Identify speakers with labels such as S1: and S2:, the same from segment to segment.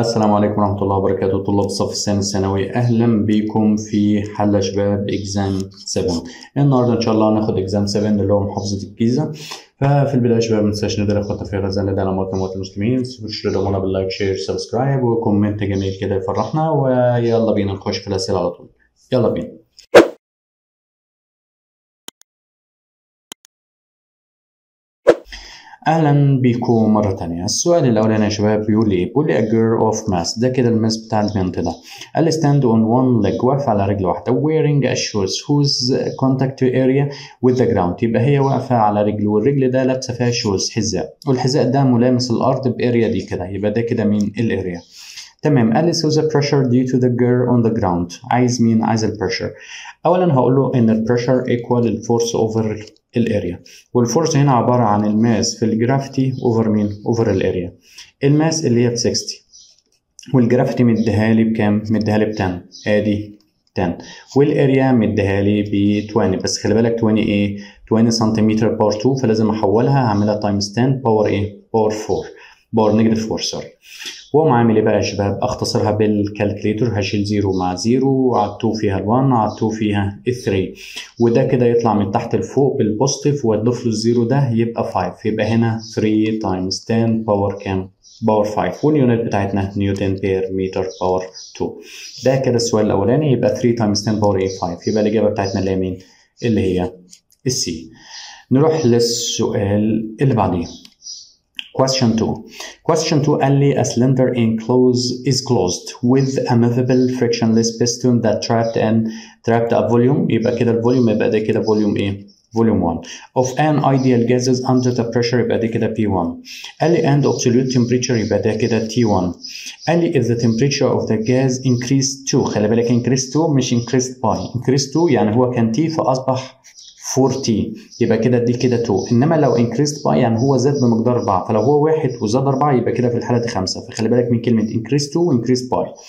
S1: السلام عليكم ورحمة الله وبركاته. طلاب الصف الثاني الثانوي أهلا بكم في حل شباب exam 7 النهاردة إن شاء الله هناخد exam 7 اللي هو محافظة الجيزة. ففي البداية يا شباب ما تنساش ندعي لإخواتنا في غزة ندعي لموتى موتى المسلمين. تشتركوا بال like share subscribe و comment جميل كده يفرحنا. ويلا بينا نخش في الأسئلة على طول. يلا بينا. أهلا بيكم مرة تانية. السؤال الأولاني يا شباب بيقول إيه؟ بيقول لي a girl of mass. ده كده ال mass بتاع البنت ده. قال لي stand on one leg. واقف على رجل واحدة. Wearing a shoes. Whose contact area with the ground. يبقى هي واقفة على رجل والرجل ده لابسة فيها shoes حذاء. والحذاء ده ملامس الأرض ب area دي كده. يبقى ده كده مين ال area تمام. قال لي the pressure due to the girl on the ground. عايز مين عايز ال pressure اولا هقول له إن ال pressure equal ال force over ال area وال force هنا عبارة عن الماس في الجرافيتي اوفر مين اوفر الاريا الماس اللي هي ب 60 وال gravity مديها لي بكام؟ مديها لي ب 10 ادي 10 وال area مديها لي ب 20 بس خلي بالك 20 إيه 20 سنتيمتر power 2 فلازم أحولها هعملها times 10 power إيه power 4 power negative 4 sorry واقوم عامل إيه بقى يا شباب أختصرها بال calculator هشيل 0 مع 0 على 2 فيها ال 1 على 2 فيها ال 3 وده كده يطلع من تحت لفوق بال positive واضيف له ال zero ده يبقى 5 يبقى هنا 3 times 10 power كام؟ power 5 وال unit بتاعتنا newton per meter power 2 ده كده السؤال الأولاني يبقى 3 times 10 power إيه 5 يبقى الإجابة بتاعتنا اللي مين اللي هي ال C نروح للسؤال اللي بعديه. Question 2. Question 2 قال لي a cylinder enclosed is closed with a movable frictionless piston that trapped and trapped a volume يبقى كده الفوليوم يبقى ده كده فوليوم ايه؟ volume 1 of an ideal gases under the pressure يبقى ده كده P1 قال لي and absolute temperature يبقى ده كده T1 قال لي if the temperature of the gas increased 2 خلي بالك increased 2 مش increased by increased 2 يعني هو كان T فأصبح 4 تي يبقى كده دي كده 2 إنما لو increased by يعني هو زاد بمقدار 4 فلو هو 1 وزاد 4 يبقى كده في الحالة دي 5 فخلي بالك من كلمة increased 2 increased by.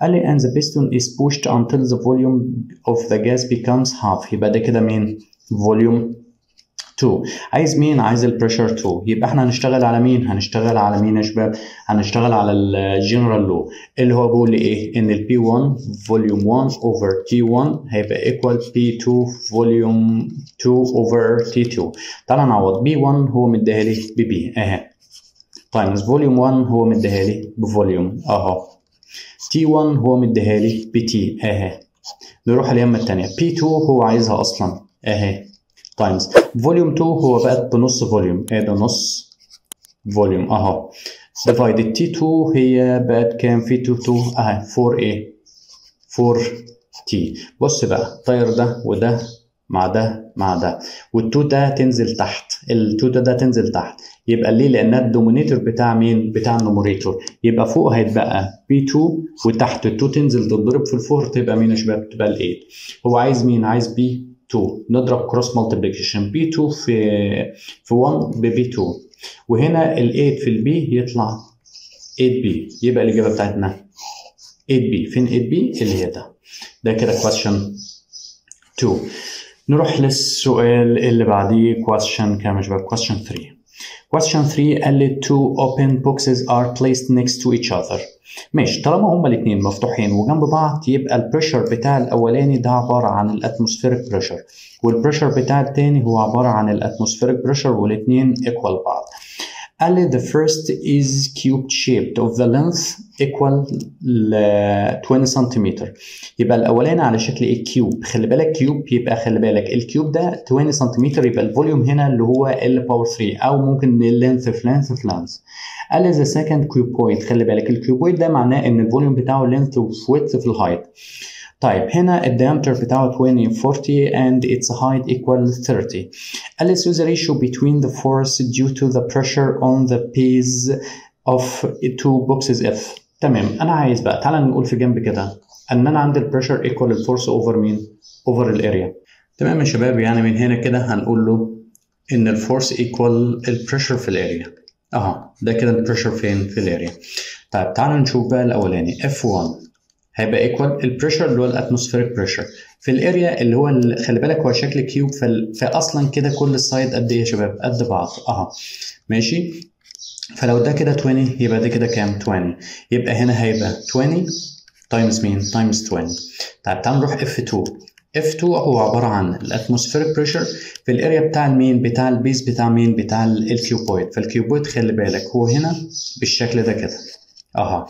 S1: قال لي and the piston is pushed until the volume of the gas becomes half. يبقى ده كده مين؟ volume 2 عايز مين؟ عايز ال pressure 2 يبقى إحنا هنشتغل على مين؟ هنشتغل على مين يا شباب؟ هنشتغل على ال general law اللي هو بيقول لي إيه؟ إن ال P1 volume 1 over T1 هيبقى equal P2 volume 2 over T2 تعال نعوض. P1 هو مديها لي ب P اهي times volume 1 هو مديها لي ب volume أهو. T1 هو مديها لي ب T أهي. نروح اليمة الثانية P2 هو عايزها أصلا. أهي. times volume 2 هو بقت بنص volume إيه ده نص volume اهو divided T2 هي بقت كام؟ في 2 2 اهي 4 إيه 4 T بص بقى. طير ده وده مع ده مع ده. وال2 ده تنزل تحت. ال2 ده, ده تنزل تحت. يبقى ليه؟ لانها ال denominator بتاع مين؟ بتاع ال numerator يبقى فوق هيتبقى P 2 وتحت ال2 تنزل تتضرب في ال four تبقى مين يا شباب؟ تبقى ال 8 هو عايز مين؟ عايز P 2 نضرب cross multiplication P 2 في في 1 ب P 2 وهنا ال 8 في ال P يطلع 8 P يبقى الإجابة بتاعتنا 8 P فين 8 P اللي هي ده. ده كده question 2 نروح للسؤال اللي بعديه. question كام يا شباب؟ question 3 question 3 قال لي two open boxes are placed next to each other. ماشي طالما هما الاثنين مفتوحين وجنب بعض يبقى ال pressure بتاع الأولاني ده عبارة عن ال atmospheric pressure وال pressure بتاع الثاني هو عبارة عن ال atmospheric pressure والاثنين equal بعض. قال لي the first is cubed shaped of the length equal ل 20 سنتيمتر يبقى الاولاني على شكل إيه cube خلي بالك cube يبقى خلي بالك ال cube ده 20 سنتيمتر يبقى ال volume هنا اللي هو L power 3 أو ممكن ال length في length في length قال لي the second cuboid خلي بالك ال cuboid ده معناه إن ال volume بتاعه length وفي width في ال height طيب هنا ال diameter بتاعه 20 40 and its height equal 30 قال the ratio between the force due to the pressure on the base of two boxes F. تمام. أنا عايز بقى تعالى نقول في جنب كده. ان أنا عندي ال pressure equal ال force over مين over ال area تمام يا شباب؟ يعني من هنا كده هنقول له إن ال force equal ال pressure في ال area اهو ده كده ال pressure فين؟ في ال area طيب تعالى نشوف بقى الأولاني. F1 هيبقى equal ال pressure اللي هو ال atmospheric pressure في ال area اللي هو خلي بالك هو شكل cube فأصلا كده كل ال side قد إيه يا شباب؟ قد بعض. اهو ماشي. فلو ده كده 20 يبقى ده كده كام؟ 20 يبقى هنا هيبقى 20 times مين times 20 طيب تعال نروح F2 F2 هو عبارة عن ال atmospheric pressure في ال area بتاع المين بتاع ال base بتاع مين بتاع ال cuboid فال cuboid خلي بالك هو هنا بالشكل ده كده. أها.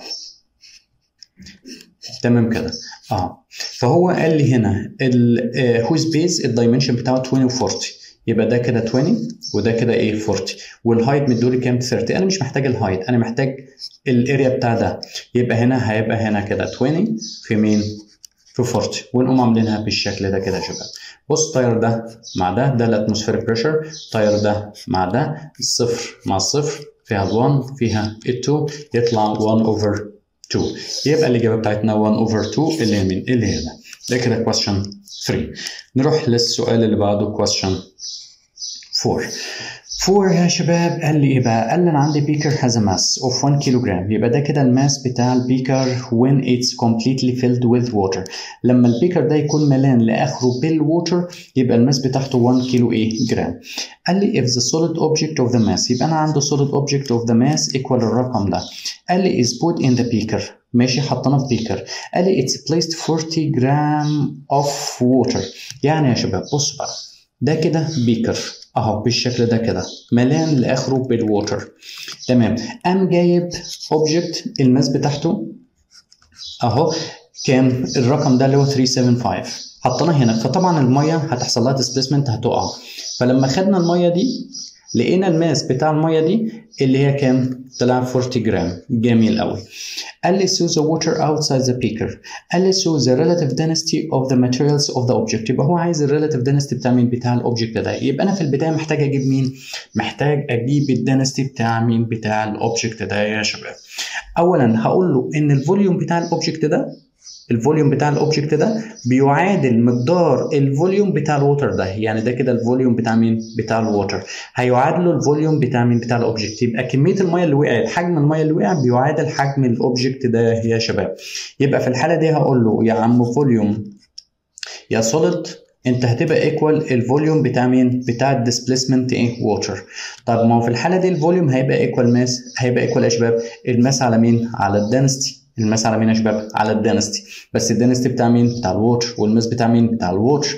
S1: تمام كده. آه. فهو قال لي هنا ال whose base ال dimension بتاعه 20 و 40 يبقى ده كده 20 وده كده إيه 40 وال height مديهولي كام؟ 30 أنا مش محتاج ال height أنا محتاج ال area بتاع ده. يبقى هنا هيبقى هنا كده 20 في مين؟ في 40 ونقوم عاملينها بالشكل ده كده يا شباب. بص تطير ده مع ده ده ال atmospheric pressure تطير ده مع ده الصفر مع الصفر فيها ال1 فيها ال2 يطلع 1 over 2 يبقى الاجابه بتاعتنا 1 over 2 اللي هي مين اللي هنا ده كده question 3 نروح للسؤال اللي بعده question 4 4 يا شباب قال لي إيه بقى؟ قال لي أنا عندي beaker has a mass of 1 كيلوغرام يبقى ده كده ال mass بتاع ال beaker when it's completely filled with water. لما ال beaker ده يكون ملان لآخره بال water يبقى ال mass بتاعته 1 كيلو إيه؟ جرام قال لي if the solid object of the mass يبقى أنا عندي solid object of the mass equal الرقم ده. قال لي is put in the beaker. ماشي حطينا في beaker قال لي it displaced 40 جرام of water. يعني يا شباب بصوا بقى ده كده beaker أهو بالشكل ده كده. مليان لآخره بال water تمام. قام جايب object ال mass بتاعته؟ أهو. كام؟ الرقم ده اللي هو 375 حطيناه هنا. فطبعا المية هتحصل لها displacement هتقع. فلما خدنا المية دي لقينا ال mass بتاع المية دي اللي هي كام؟ طلع 40 جرام جميل قوي قال لي so the water outside the beaker. قال لي so the relative density of the materials of the object. يبقى هو عايز ال relative density بتاع مين؟ بتاع ال object ده. يبقى أنا في البداية محتاج أجيب مين؟ محتاج أجيب ال density بتاع مين؟ بتاع ال object ده يا شباب. اولا هقول له إن الفوليوم بتاع الاوبجكت ده الفوليوم بتاع الاوبجكت ده بيعادل مقدار ال volume بتاع ال water ده. يعني ده كده ال volume بتاع مين؟ بتاع ال water هيعادله ال volume بتاع مين؟ بتاع ال object يبقى كمية المية اللي وقعت حجم المية اللي وقع بيعادل حجم ال object ده يا شباب. يبقى في الحالة دي هقول له يا عم volume يا solid انت هتبقى equal ال volume بتاع مين؟ بتاع ال displacement إيه؟ water طب ما هو في الحالة دي ال volume هيبقى equal mass هيبقى equal يا شباب ال mass على مين؟ على ال density ال mass على مين يا شباب؟ على ال density بس ال density بتاع مين؟ بتاع ال water وال mass بتاع مين؟ بتاع ال water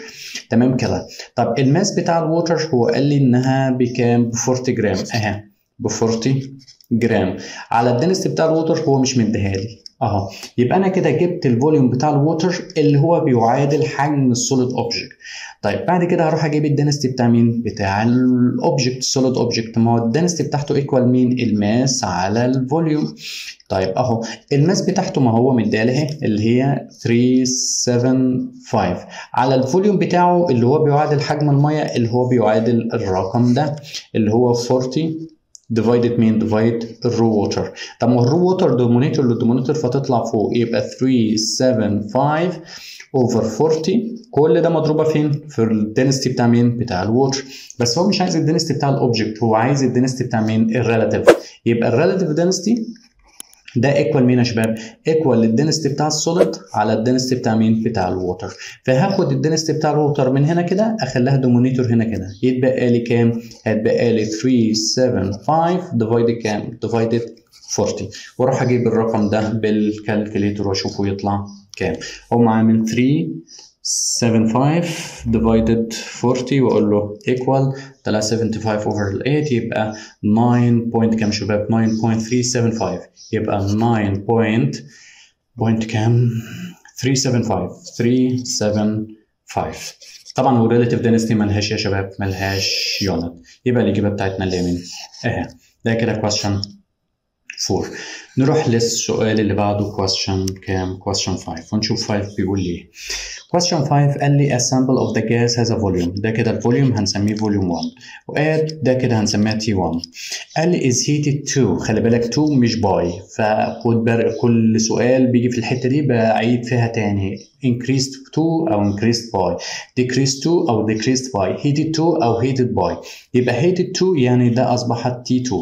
S1: تمام كده طب ال mass بتاع ال water هو قال لي إنها بكام؟ ب 40 جرام اهي ب 40 جرام على ال density بتاع ال water هو مش مديها لي أهو. يبقى أنا كده جبت ال volume بتاع ال water اللي هو بيعادل حجم ال solid object طيب بعد كده هروح أجيب ال density بتاع مين؟ بتاع ال object solid object ما هو ال density بتاعته equal مين ال mass على ال volume. طيب أهو. ال mass بتاعته ما هو مديها اهي اللي هي 375 على ال volume بتاعه اللي هو بيعادل حجم المية اللي هو بيعادل الرقم ده اللي هو 40 divided مين divide ال rho water طب ما ال rho water denominator لل denominator فتطلع فوق يبقى 375 over 40 كل ده مضروبه فين في ال density بتاع مين بتاع ال water بس هو مش عايز ال density بتاع ال object هو عايز ال density بتاع مين ال relative يبقى ال relative density ده equal مين يا شباب؟ equal لل density بتاع ال solid على ال density بتاع مين؟ بتاع ال water. فهاخد ال density بتاع ال water من هنا كده أخليها denominator هنا كده. يتبقى لي كام؟ هتبقى لي 375 divided كام؟ divided 40 وأروح أجيب الرقم ده بالكالكوليتور وأشوفه يطلع كام. هم عامل 3 75 divided 40 واقول له equal. 375 over 8 يبقى 9 point كام شباب؟ 9.375 يبقى 9 point point كام 375 375 طبعا relative density ملهاش يا شباب ملهاش يونت يبقى الإجابة بتاعتنا اللي من اهي ده كده question 4 نروح للسؤال اللي بعده question كام؟ question 5 ونشوف 5 بيقول لي question 5 قال لي a sample of the gas has a volume. ده كده ال volume هنسميه volume 1 وقال ده كده هنسميها T1 قال لي is heated to خلي بالك to مش by. فخد كل سؤال بيجي في الحتة دي بعيد فيها تاني. Increased to أو increased by decreased to أو decreased by heated to أو heated by يبقى heated to يعني ده اصبحت T2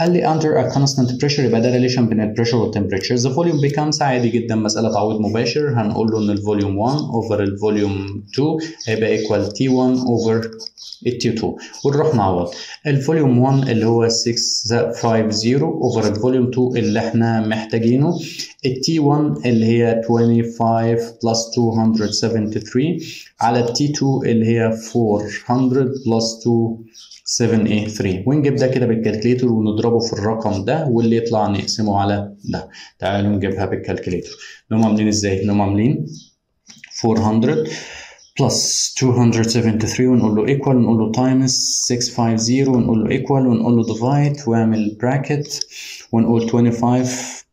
S1: قال لي under a constant pressure يبقى ده ال relation بين ال pressure وال temperature the volume becomes عادي جدا. مسألة تعويض مباشر. هنقول له إن ال volume 1 over ال volume 2 هيبقى equal T1 over ال T2 ونروح نعوض ال volume 1 اللي هو 650 over ال volume 2 اللي إحنا محتاجينه. ال T1 اللي هي 25 plus 273 على ال T2 اللي هي 400 plus 273 ونجيب ده كده بال calculator ونضربه في الرقم ده واللي يطلع نقسمه على ده. تعالوا نجيبها بال calculator هم عاملين إزاي؟ هم عاملين 400 plus 273 ونقول له equal ونقول له times 650 ونقول له equal ونقول له divide واعمل bracket ونقول 25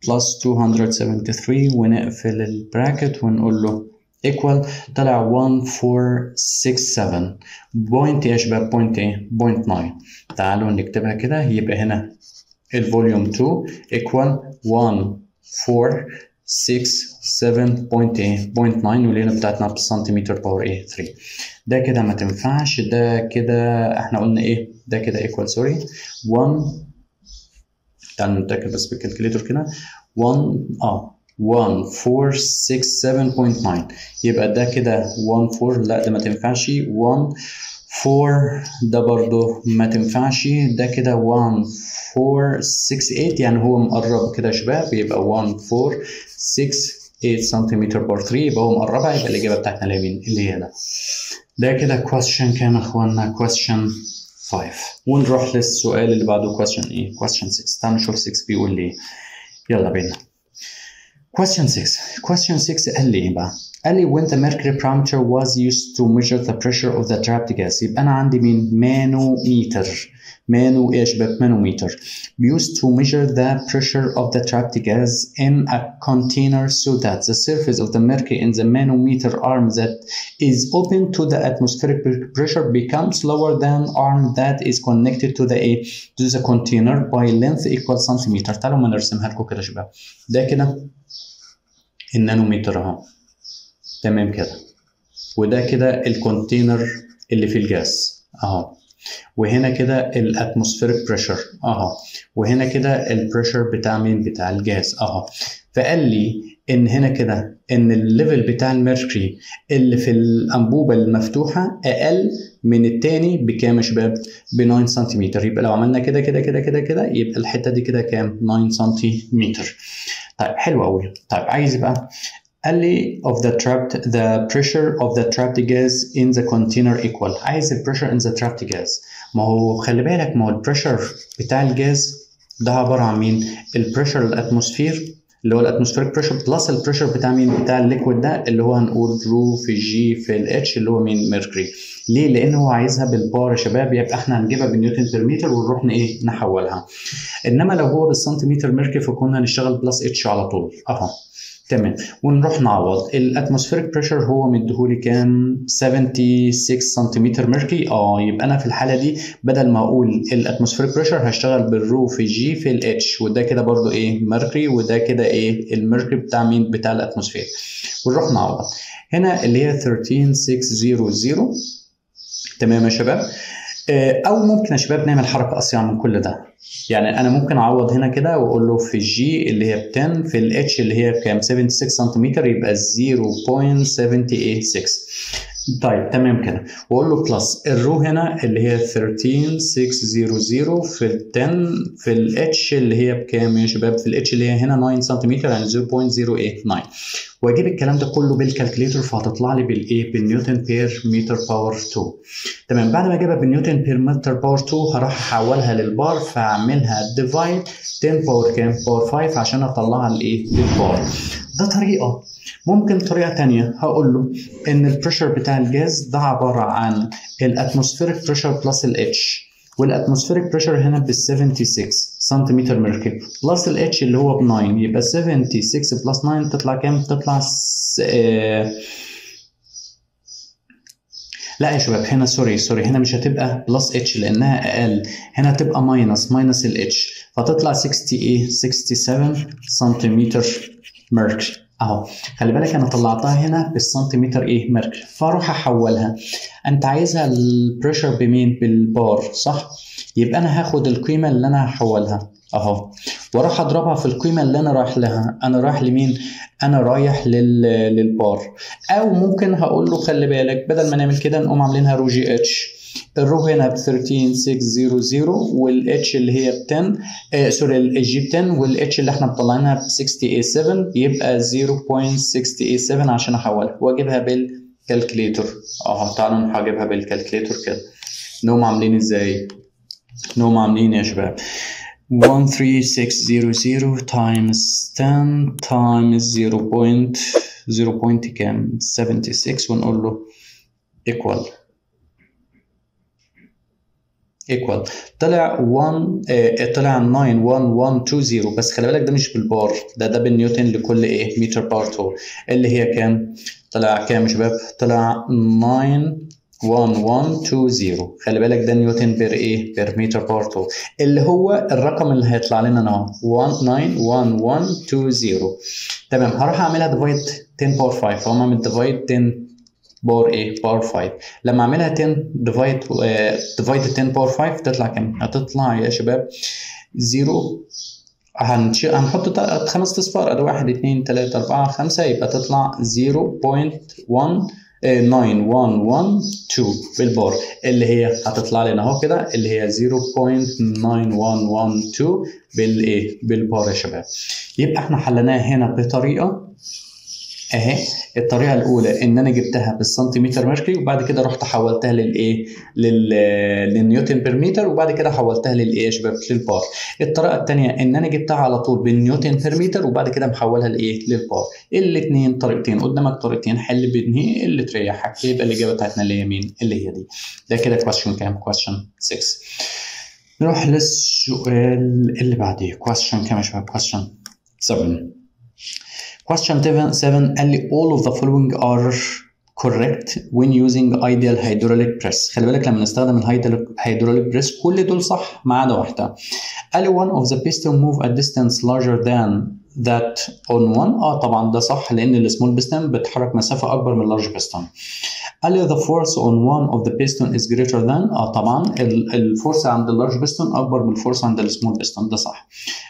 S1: plus 273 ونقفل ال bracket ونقول له equal طلع 1467 point يا شباب point إيه؟ point 9 تعالوا نكتبها كده يبقى هنا الفوليوم 2 ايكوال 1467 7.9 ولينا بتاعتنا بالسنتيمتر باور إيه 3 ده كده ما تنفعش ده كده إحنا قلنا إيه ده كده ايكوال سوري 1 تعالوا نتأكد بس بالكالكليتور كده. 1 آه 1467.9 يبقى ده كده 14 لا ده ما تنفعش. 1 4 ده برضه ما تنفعش. ده كده 1 4 6 8 يعني هو مقرب كده يا شباب يبقى 1 4 6 1468 سنتيمتر بار 3 يبقى هو مقربها يبقى الإجابة بتاعتنا اللي مين اللي هي ده ده كده question كان اخوانا question 5 ونروح للسؤال اللي بعده question إيه question 6 تعالوا نشوف 6 بيقول لي يلا بينا Question 6 Question 6 قال لي إيه بقى؟ قال لي when the mercury parameter was used to measure the pressure of the trapped gas يبقى أنا عندي مين؟ مانوميتر مانو ايه يا شباب؟ مانوميتر used to measure the pressure of the trapped gas in a container so that the surface of the mercury in the manometer arm that is open to the atmospheric pressure becomes lower than arm that is connected to the a to the container by length equal centimeter تعالوا ما نرسمها لكم كده يا شباب ده كده النانومتر اهو تمام كده وده كده الكونتينر اللي فيه الجاز اهو وهنا كده ال atmospheric pressure اهو وهنا كده ال pressure بتاع مين؟ بتاع الجاز اهو فقال لي إن هنا كده إن ال level بتاع ال mercury اللي في الأنبوبة المفتوحة أقل من التاني بكام يا شباب؟ ب 9 سنتيمتر. يبقى لو عملنا كده كده كده كده كده يبقى الحتة دي كده كام؟ 9 سنتيمتر. طيب حلو قوي طيب عايز بقى قال لي of the trapped the pressure of the trapped gas in the container equal. عايز ال pressure in the trapped gas. ما هو خلي بالك ما هو ال pressure بتاع الجاز ده عبارة عن مين؟ ال pressure ال atmosphere اللي هو ال atmospheric pressure plus ال pressure بتاع مين؟ بتاع ال liquid ده اللي هو هنقول رو في جي في الاتش اللي هو مين؟ mercury ليه؟ لأن هو عايزها بالبار يا شباب يبقى إحنا هنجيبها بالنيوتن per متر ونروح إيه؟ نحولها. إنما لو هو بالسنتيمتر mercury فكنا هنشتغل plus h على طول. أهو. تمام. ونروح نعوض. ال atmospheric pressure هو مديهولي كام؟ 76 سنتيمتر mercury آه يبقى أنا في الحالة دي بدل ما أقول ال atmospheric pressure هشتغل بال rho في g في ال h وده كده برضو إيه؟ mercury وده كده إيه؟ ال mercury بتاع مين؟ بتاع ال atmosphere ونروح نعوض. هنا اللي هي 13600 تمام يا شباب؟ أو ممكن يا شباب نعمل حركة اسرع من كل ده. يعني أنا ممكن أعوض هنا كده وأقول له في الجي اللي هي ب 10 في الاتش اللي هي بكام 76 سنتيمتر يبقى 0.786 طيب تمام كده. وأقول له plus ال rho هنا اللي هي 13600 في ال 10 في الاتش اللي هي بكام يا شباب؟ في الاتش اللي هي هنا 9 سنتيمتر يعني 0.089 وأجيب الكلام ده كله بال calculator فهتطلع لي بالايه بالنيوتن per متر power 2 تمام بعد ما أجيبها بالنيوتن per متر power 2 هروح أحولها للبار فأعملها divide 10 power كام؟ power 5 عشان أطلعها لإيه؟ للبار ده طريقة ممكن طريقة تانية. هقول له إن ال pressure بتاع الجاز ده عبارة عن ال atmospheric pressure plus ال h وال atmospheric pressure هنا بال 76 سنتيمتر mercury plus ال h اللي هو ب 9 يبقى 76 plus 9 تطلع كام؟ تطلع س... آه... لا يا شباب هنا sorry sorry هنا مش هتبقى plus h لأنها أقل. هنا هتبقى minus minus ال h فتطلع 60 إيه 67 سنتيمتر mercury أهو خلي بالك أنا طلعتها هنا بالسنتيمتر إيه mercury فأروح أحولها. أنت عايزها ال pressure بمين؟ بالبار صح؟ يبقى أنا هاخد القيمة اللي أنا هحولها. أهو. وأروح أضربها في القيمة اللي أنا رايح لها. أنا رايح لمين؟ أنا رايح لل... للبار. أو ممكن هقول له خلي بالك بدل ما نعمل كده نقوم عاملينها رو جي اتش. ال rho هنا ب 13600 والاتش اللي هي ب 10 آه sorry ال g ب 10 والاتش اللي إحنا مطلعينها ب 687 يبقى 0.687 عشان احولها واجيبها بال calculator آه تعالوا هجيبها بال calculator كده نقوم عاملين إزاي؟ نقوم عاملين يا شباب 13600 times 10 times 0. 0. كام 76 ونقول له equal equal. طلع 1 آه طلع 91120 بس خلي بالك ده مش بالبار. ده ده بالنيوتن لكل إيه؟ متر بار 2 اللي هي كام؟ طلع كام يا شباب؟ طلع 9 1120 خلي بالك ده نيوتن بير إيه؟ بير متر بار 2 اللي هو الرقم اللي هيطلع لنا أهو. 191120 تمام. هروح أعملها divide 10 power 5 هقوم اعمل divide 10 power إيه power 5 لما اعملها 10 divide divide 10 power 5 تطلع كام هتطلع يا شباب 0 هنش... هنحط خمس اصفار ادي 1 2 3 4 5 يبقى تطلع 0.1 9112 بالبار اللي هي هتطلع لنا اهو كده اللي هي 0.9112 بالايه بالبار يا شباب. يبقى إحنا حليناها هنا بطريقة اهي الطريقة الأولى إن أنا جبتها بالسنتيمتر mercury وبعد كده رحت حولتها للايه لل... للنيوتن بير متر وبعد كده حولتها للايه يا شباب للبار. الطريقة الثانية إن أنا جبتها على طول بالنيوتن بير متر وبعد كده محولها لإيه للبار. الاثنين طريقتين قدامك طريقتين حل بينهي اللي تريحك يبقى الإجابة بتاعتنا اللي هي مين؟ اللي هي دي. ده كده question كام؟ question 6 نروح للسؤال اللي بعديه. question كام يا شباب؟ question 7 Question 7 قال لي all of the following are correct when using ideal hydraulic press خلي بالك لما نستخدم الهيدروليك بريس كل دول صح ما عدا واحده قال لي one of the piston move a distance larger than that on one. آه طبعا ده صح لأن ال small piston بتحرك مسافة أكبر من ال large piston قال لي the force on one of the piston is greater than آه طبعا ال force عند ال large piston أكبر من ال force عند ال small piston ده صح.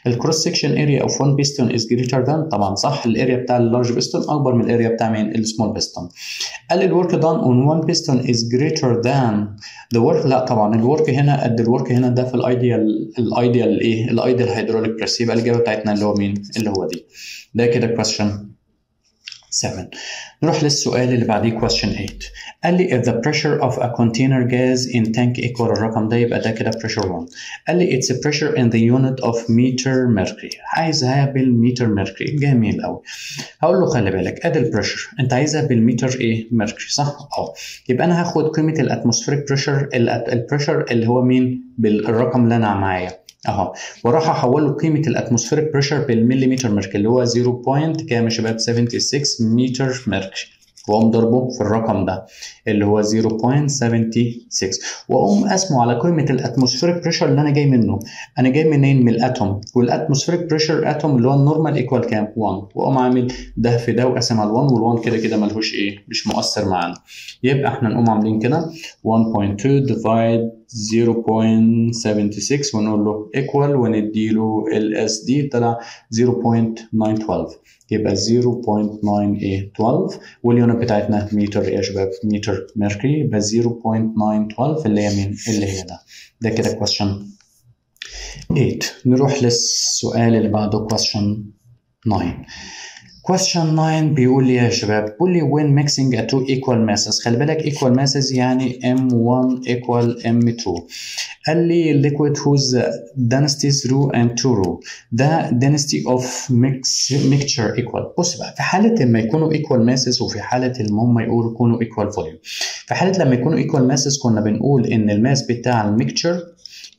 S1: ال cross section area of one piston is greater than طبعا صح ال area بتاع ال large piston أكبر من ال area بتاع مين ال small piston لي ال work done on one piston is greater than the work? لا طبعا. ال work هنا قد ال work هنا ده في ال ideal ال ideal إيه؟ ال ideal hydraulic press يبقى الإجابة بتاعتنا اللي هو مين؟ اللي هو دي. ده كده question. 7 نروح للسؤال اللي بعديه question 8 قال لي if the pressure of a container gas in tank equal الرقم ده يبقى ده كده pressure 1 قال لي it's a pressure in the unit of meter mercury. عايزها بالمتر mercury. جميل قوي هقول له خلي بالك أدي ال pressure أنت عايزها بالمتر إيه mercury صح؟ آه. يبقى أنا هاخد قيمة ال atmospheric pressure ال pressure اللي هو مين؟ بالرقم اللي أنا معايا. اهو وراح احول له قيمة ال atmospheric pressure بالمليمتر mercury اللي هو 0. point كام يا شباب؟ 76 متر mercury وأقوم ضربه في الرقم ده اللي هو 0.76 وأقوم قاسمه على قيمة ال atmospheric pressure اللي أنا جاي منه. أنا جاي منين؟ من ال atm. وال atmospheric pressure atm اللي هو ال normal equal كام؟ 1 وأقوم عامل ده في ده وقاسم على 1 وال1 كده كده ملهوش إيه مش مؤثر معانا. يبقى إحنا نقوم عاملين كده 1.2 divide 0.76 ونقول له equal ونديله ال SD طلع 0.912 يبقى 0.9812 وال unit بتاعتنا متر يا شباب متر mercury يبقى 0.912 اللي هي مين اللي هي ده ده كده question 8 نروح للسؤال اللي بعده question 9 Question 9 بيقول لي يا شباب بيقول لي when mixing a two equal masses خلي بالك equal masses يعني M1 equal M2 قال لي liquid whose density rho and 2 rho ده density of mix mixture equal بص بقى في حالة لما يكونوا equal masses وفي حالة لما هم يقولوا يكونوا equal volume في حالة لما يكونوا equal masses كنا بنقول إن ال mass بتاع ال mixture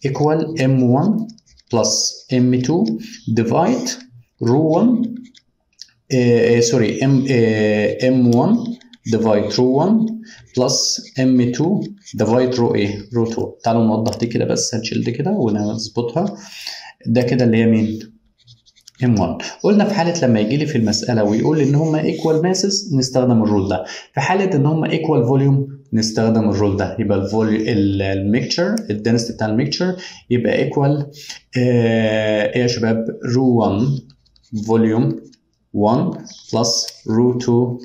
S1: equal M1 plus M2 divide rho 1 sorry m m 1 divide rho 1 plus m 2 divide rho إيه rho 2 تعالوا نوضح دي كده بس هنشيل دي كده ونظبطها. ده كده اللي هي مين؟ m 1 قلنا في حالة لما يجي لي في المسألة ويقول إن هم equal masses نستخدم ال rule ده. في حالة إن هم equal volume نستخدم ال rule ده. يبقى الفوليوم الميكتشر الدنسيتي بتاع الميكتشر يبقى equal إيه يا شباب؟ rho 1 volume 1 plus rho 2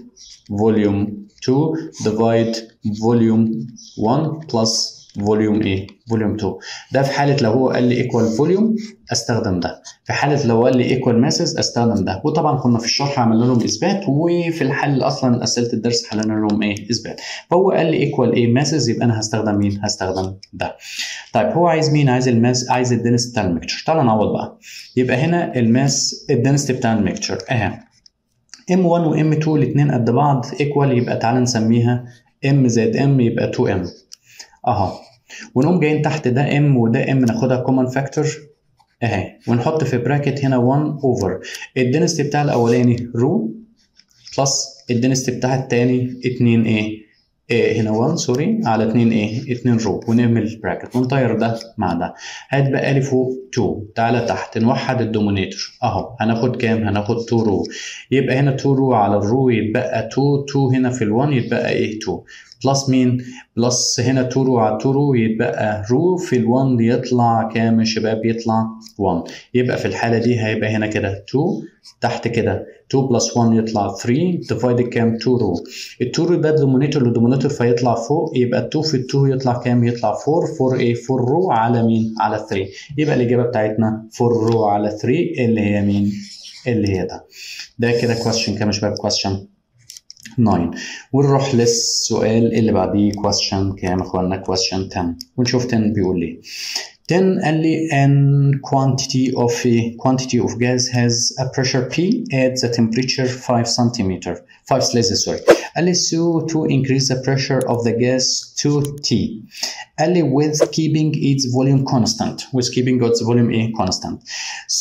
S1: volume 2 divide volume 1 plus volume إيه. volume 2 ده في حالة لو هو قال لي equal volume أستخدم ده. في حالة لو قال لي equal masses أستخدم ده. وطبعا كنا في الشرح عملنا لهم إثبات وفي الحل أصلا أسئلة الدرس حللنا لهم إيه؟ إثبات. فهو قال لي equal إيه masses يبقى أنا هستخدم مين؟ هستخدم ده. طيب هو عايز مين؟ عايز ال mass عايز ال density بتاع ال mixture. تعال نعوض بقى. يبقى هنا ال mass ال density بتاع ال mixture. اهي M1 و M2 الاثنين قد بعض equal يبقى تعالى نسميها M زائد M يبقى 2M اهو ونقوم جايين تحت ده M وده M ناخدها common factor أهي. ونحط في bracket هنا 1 over ال density بتاع الأولاني rho plus ال density بتاع الثاني 2 إيه إيه هنا 1 sorry على 2 إيه 2 rho. ونعمل bracket ونطير ده مع ده. هيتبقى لي فوق 2 تعالى تحت نوحد ال denominator. أهو هناخد كام؟ هناخد 2 rho. يبقى هنا 2 rho على ال rho يتبقى 2 2 هنا في ال1 يتبقى إيه 2 plus مين؟ plus هنا 2 rho على 2 rho يتبقى rho في ال1 يطلع كام يا شباب؟ يطلع 1 يبقى في الحالة دي هيبقى هنا كده 2 تحت كده 2 plus 1 يطلع 3 divide كام؟ 2 rho ال 2 rho ده denominator ل denominator فيطلع فوق يبقى 2 في 2 يطلع كام؟ يطلع 4 4 إيه؟ 4 rho على مين؟ على 3 يبقى الإجابة بتاعتنا 4 رو على 3 اللي هي مين؟ اللي هي ده. ده كده question كام يا شباب؟ question. 9 ونروح للسؤال اللي بعديه question كام؟ اخوانا question 10 ونشوف 10 بيقول لي 10 قال لي an quantity of a quantity of gas has a pressure P at the temperature 5 centimeter 5 Celsius sorry قال لي so to increase the pressure of the gas to T قال لي with keeping its volume constant with keeping its volume ايه constant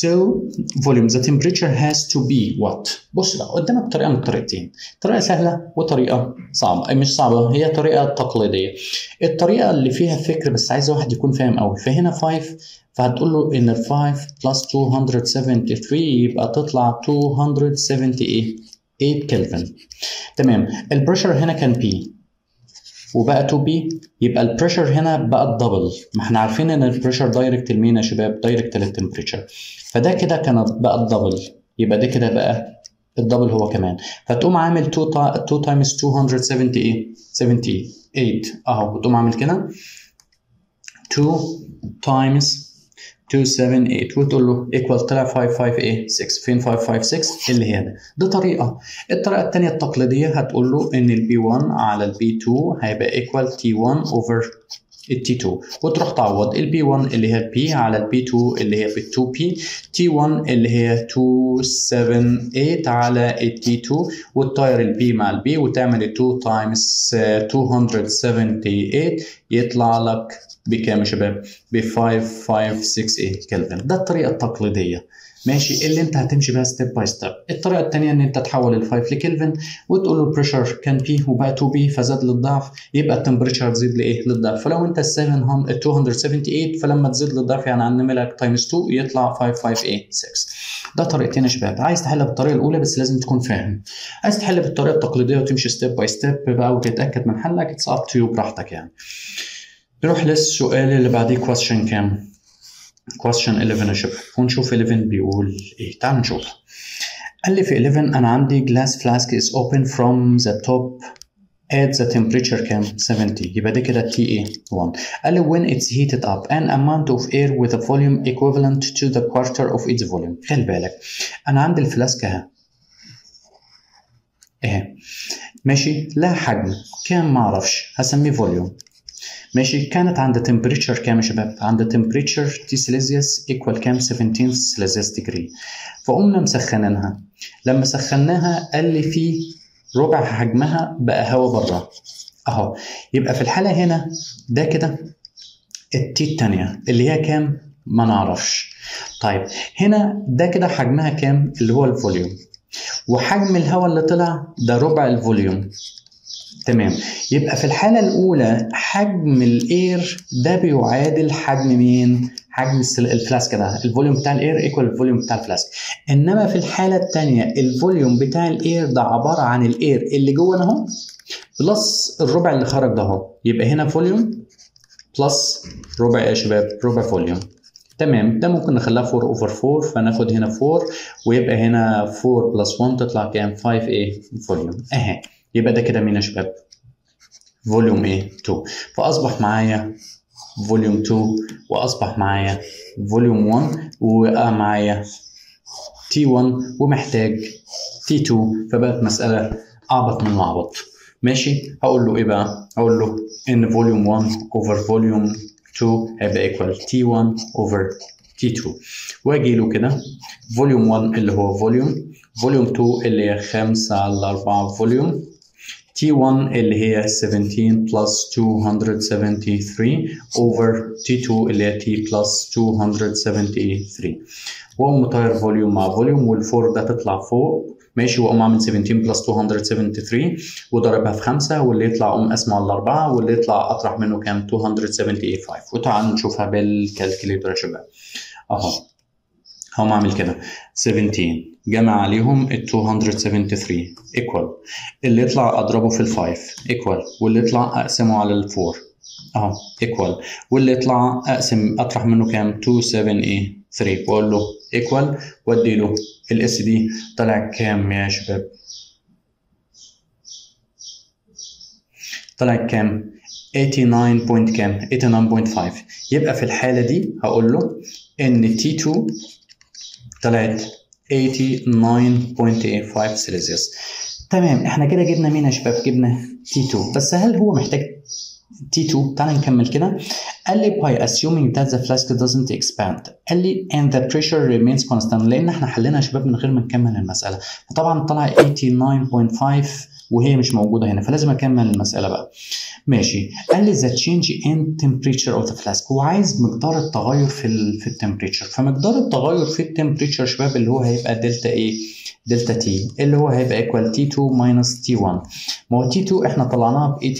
S1: so volume the temperature has to be what بص بقى قدامك طريقه من الطريقتين طريقه سهله وطريقه صعبه مش صعبه هي طريقه تقليديه الطريقه اللي فيها فكر بس عايز واحد يكون فاهم قوي فهنا 5 فهتقول له ان 5 بلس 273 يبقى تطلع 278 كلفن تمام. ال pressure هنا كان P وبقى 2 P يبقى ال pressure هنا بقى ال double ما إحنا عارفين إن ال pressure direct لمين يا شباب؟ direct لل temperature فده كده كان بقى ال double يبقى ده كده بقى ال double هو كمان. فتقوم عامل 2 2 times 278 78 اهو وتقوم عامل كده. 2 times 278 وتقول له equal طلع 558 فين 556 اللي هي ده دي طريقة. الطريقة الثانية التقليدية هتقول له إن ال P 1 على ال P 2 هيبقى equal T 1 over ال T 2 وتروح تعوض. ال P 1 اللي هي ال P على ال P 2 اللي هي ب 2 P T 1 اللي هي 278 على ال T 2 وتطير ال P مع ال P وتعمل 2 times 278 يطلع لك بكام يا شباب؟ ب 5568 كلفن ده الطريقة التقليدية. ماشي اللي انت هتمشي بيها step by step الطريقة الثانية ان انت تحول ال 5 لكلفن وتقول له ال pressure كان P وبقى 2 P فزاد للضعف يبقى ال temperature تزيد لايه للضعف. فلو انت 700 278 فلما تزيد للضعف يعني هنعملها times 2 يطلع 5586 ده طريقتين يا شباب. عايز تحل بالطريقة الأولى بس لازم تكون فاهم. عايز تحل بالطريقة التقليدية وتمشي step by step بقى وتتأكد من حلك it's up to براحتك يعني. نروح للسؤال اللي بعديه question كام؟ question 11 يا شباب. ونشوف 11 بيقول إيه. تعال نشوف. قال لي في 11 أنا عندي glass flask is open from the top at the temperature كام؟ 70 يبقى ده كده TA 1 قال لي when it's heated up an amount of air with a volume equivalent to the quarter of its volume. خلي بالك. أنا عندي الفلاسكه اهي اهي ماشي. لها حجم. كام؟ ما أعرفش. هسميه volume ماشي. كانت عند temperature كام يا شباب؟ عند temperature T Celsius equal كام؟ 17 Celsius degree فقمنا مسخنينها. لما سخناها قال لي في ربع حجمها بقى هوا بره. أهو. يبقى في الحالة هنا ده كده ال T الثانية اللي هي كام؟ ما نعرفش. طيب هنا ده كده حجمها كام؟ اللي هو ال volume. وحجم الهواء اللي طلع ده ربع ال volume. تمام. يبقى في الحالة الأولى حجم ال air ده بيعادل حجم مين؟ حجم ال flask ده. ال volume بتاع ال air ايكوال الفوليوم بتاع الفلاسك. إنما في الحالة الثانية الفوليوم بتاع الإير ده عبارة عن ال air اللي جوه أهو plus الربع اللي خرج ده أهو. يبقى هنا volume plus ربع يا شباب ربع volume. تمام. ده ممكن نخليها 4 over 4 فناخد هنا 4 ويبقى هنا 4 plus 1 تطلع كام؟ 5 إيه volume. أهي. يبقى ده كده مين يا شباب volume إيه 2 فأصبح معايا volume 2 وأصبح معايا volume 1 ومعايا T 1 ومحتاج T 2 فبقت مسألة أعبط من العبط ماشي؟ هقول له إيه بقى؟ هقول له إن volume 1 over volume 2 هيبقى equal T 1 over T 2 وأجي له كده. volume 1 اللي هو volume volume 2 اللي هي 5 على 4 volume. T1 اللي هي 17 plus 273 over T2 اللي هي T plus 273 واقوم مطير volume مع volume وال four ده تطلع فوق ماشي واقوم عامل 17 plus 273 وضربها في 5 واللي يطلع اقوم اقسمه على 4 واللي يطلع أطرح منه كام 275 وتعالوا نشوفها بال calculator يا شباب. أهو. هقوم اعمل كده؟ 17 جمع عليهم ال 273 equal اللي يطلع أضربه في ال 5 equal واللي يطلع أقسمه على ال 4 أهو. equal واللي يطلع أقسم أطرح منه كام؟ 273 وأقول له equal وادي له ال S D طلع كام يا شباب؟ طلع كام؟ 89 point كام؟ 89.5 يبقى في الحالة دي هقول له إن T2 طلعت 89.85 سيليزيوس تمام إحنا كده جبنا مين يا شباب؟ جبنا T2 بس هل هو محتاج T2 تعال نكمل كده. قال لي by assuming that the flask doesn't expand. قال لي and the pressure remains constant. لأن إحنا حلينا يا شباب من غير ما نكمل المسألة. فطبعا طلع 89.5 وهي مش موجودة هنا فلازم أكمل المسألة بقى. ماشي. قال لي the change in temperature of the flask. هو عايز مقدار التغير في ال في ال temperature فمقدار التغير في ال temperature شباب اللي هو هيبقى دلتا إيه delta T اللي هو هيبقى equal T 2 minus T 1 ما هو T 2 إحنا طلعناها ب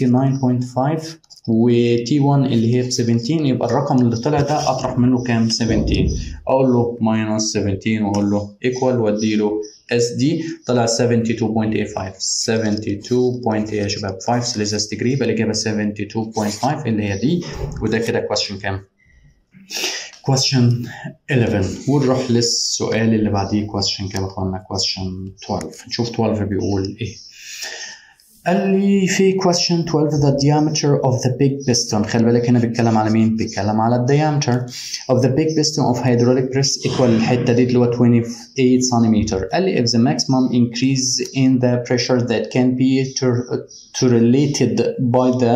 S1: 89.5 و T 1 اللي هي ب 17 يبقى الرقم اللي طلع ده اطرح منه كام؟ 17 أقول له minus 17 وأقول له equal وأدي له الـ ST طلع 72.85 72.8 يا شباب؟ 5 Celsius degree يبقى الإجابة 72.5 اللي هي دي. وده كده question كام؟ question 11 ونروح للسؤال اللي بعديه question كام يا اخوانا question 12 نشوف 12 بيقول إيه. قال لي في question 12 the diameter of the big piston خلي بالك هنا بيتكلم على مين؟ بيتكلم على ال diameter of the big piston of hydraulic press equal الحتة دي اللي هو 28 سنتيمتر قال لي if the maximum increase in the pressure that can be related by the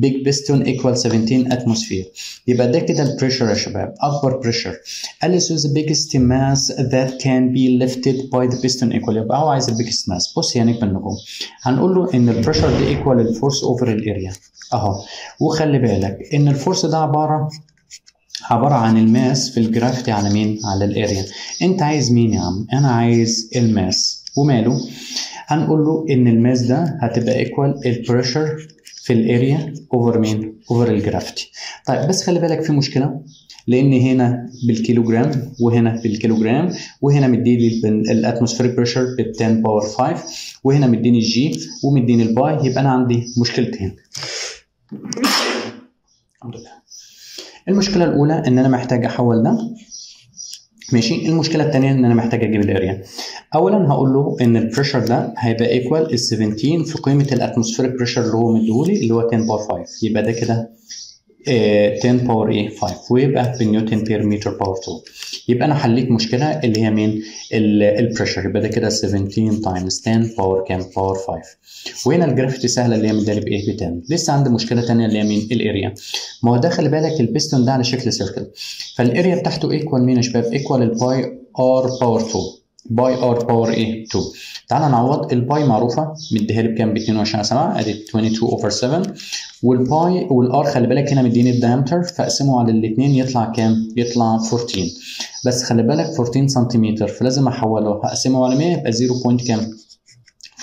S1: big piston equal 17 atmosphere يبقى ده كده البريشر يا شباب أكبر بريشر قال لي so the biggest mass that can be lifted by the piston equal يبقى هو عايز البيجست ماس بص يا نجم النجوم هنقول له إن البريشر دي ايكوال الفورس اوفر الاريا أهو. وخلي بالك إن ال force ده عباره عبارة عن ال mass في ال gravity على مين؟ على ال area أنت عايز مين يا عم؟ أنا عايز ال mass. وماله؟ هنقول له إن ال mass ده هتبقى equal ال pressure في ال area over مين؟ over ال gravity طيب بس خلي بالك في مشكلة. لأن هنا بالكيلوجرام وهنا بالكيلوجرام وهنا مديني ال atmospheric pressure ب 10 power 5 وهنا مديني الجي ومديني ال pi يبقى أنا عندي مشكلتين. الحمد لله. المشكلة الأولى إن أنا محتاج أحول ده. ماشي؟ المشكلة الثانية إن أنا محتاج أجيب ال area. اولا هقول له إن ال pressure ده هيبقى equal ال 17 في قيمة ال atmospheric pressure اللي هو مديهولي اللي هو 10 power 5 يبقى ده كده 10 power إيه 5 ويبقى بالنيوتن per متر power 2 يبقى أنا حليت مشكلة اللي هي مين؟ ال pressure يبقى ده كده 17 times 10 power كام power 5 وهنا ال gravity سهلة اللي هي مديهالي بإيه ب 10 لسه عندي مشكلة ثانية اللي هي مين؟ ال area ما هو ده خلي بالك البيستون ده على شكل circle فال area بتاعته equal مين يا شباب؟ equal ال pi r power 2 pi r power إيه 2 تعال نعوض. ال pi معروفة. مديها لي بكام؟ ب 22 7 أدي 22 over 7 وال pi وال r خلي بالك هنا مديني ال diameter فاقسمه على الاثنين يطلع كام؟ يطلع 14 بس خلي بالك 14 سنتيمتر فلازم أحوله. هقسمه على 100 يبقى 0. كام؟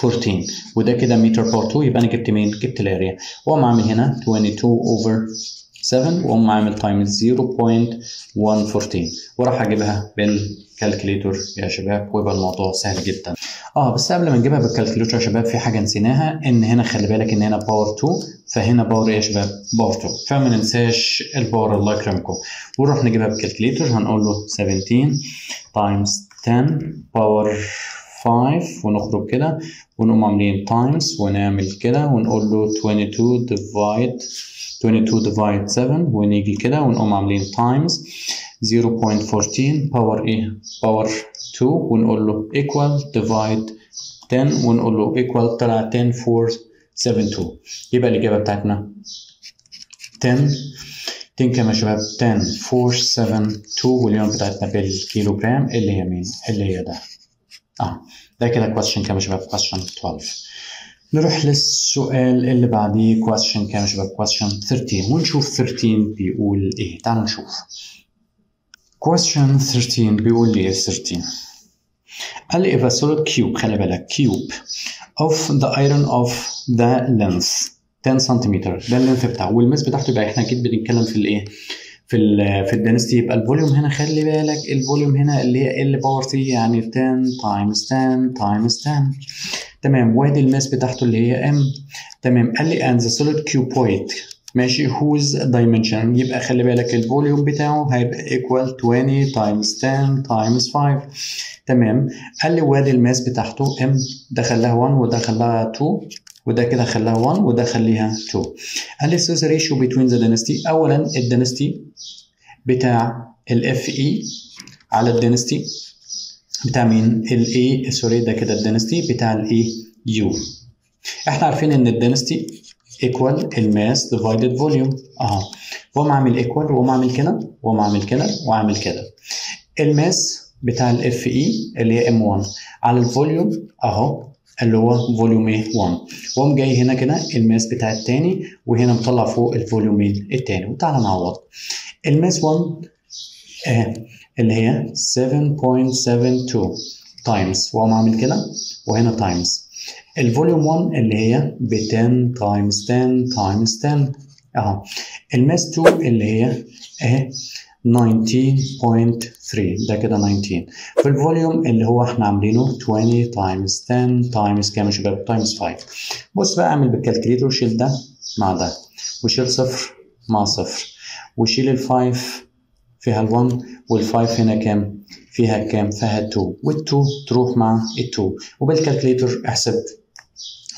S1: 14 وده كده متر power 2 يبقى أنا جبت مين؟ جبت ال area. واقوم اعمل هنا 22 over 7 واقوم عامل times 0.114 وراح أجيبها بال calculator يا شباب ويبقى الموضوع سهل جدا. آه بس قبل ما نجيبها بال calculator يا شباب في حاجة نسيناها إن هنا خلي بالك إن هنا power 2 فهنا power إيه يا شباب power 2 فما ننساش ال power الله يكرمكم. ونروح نجيبها بال calculator هنقول له 17 times 10 power 5 ونخرج كده ونقوم عاملين times ونعمل كده ونقول له 22 divide 22 divide 7 ونيجي كده ونقوم عاملين times 0.14 power إيه power 2 ونقول له equal divide 10 ونقول له equal طلع 10 4 7 2 يبقى الإجابة بتاعتنا 10 10 كام يا شباب 10 4 7 2 واليوم بتاعتنا بالكيلو جرام اللي هي مين؟ اللي هي ده. آه ده كده question كام يا شباب؟ question 12 نروح للسؤال اللي بعديه question يا شباب question 13 ونشوف 13 بيقول إيه. تعالوا نشوف. question 13 بيقول لي إيه 13 قال لي if a solid cube. خلي بالك cube of the iron of the length. 10 سنتيمتر ده ال length بتاعه. وال mass بتاعته يبقى إحنا أكيد بنتكلم في الإيه؟ في ال في ال density. يبقى ال volume هنا خلي بالك ال volume هنا اللي هي ال L power 3 يعني 10 times 10 times 10 تمام. وادي ال mass بتاعته اللي هي m تمام. قال لي and the solid cuboid ماشي. whose dimension يبقى خلي بالك ال volume بتاعه هيبقى equal 20 times 10 times 5 تمام. قال لي وادي ال mass بتاعته m ده خلاها 1 وده خلاها 2 وده كده خلاها 1 وده خليها 2 قال لي the ratio between the density اولا ال density بتاع ال Fe على ال density بتاع مين ال A sorry ده كده ال density بتاع ال Au إحنا عارفين إن ال density equal ال mass divided volume اهو واقوم عامل equal واقوم عامل كده واقوم عامل كده واعمل كده. ال mass بتاع ال Fe اللي هي m 1 على ال volume أهو اللي هو volume إيه 1 وأقوم جاي هنا كده ال mass بتاع التاني وهنا مطلع فوق ال volume من التاني. وتعالى نعوض. ال mass 1 آه اللي هي 7.72 times واقوم عامل كده؟ وهنا times ال volume 1 اللي هي ب 10 times 10 times 10 أهو. ال mass 2 اللي هي اهي 19.3 ده كده 19 في ال volume اللي هو إحنا عاملينه 20 times 10 times كام يا شباب؟ times 5 بص بقى اعمل بال calculator شيل ده مع ده. وشيل صفر مع صفر. وشيل ال five فيها ال1 وال five هنا كام؟ فيها كام؟ فيها 2 وال2 تروح مع ال2 وبال calculator احسب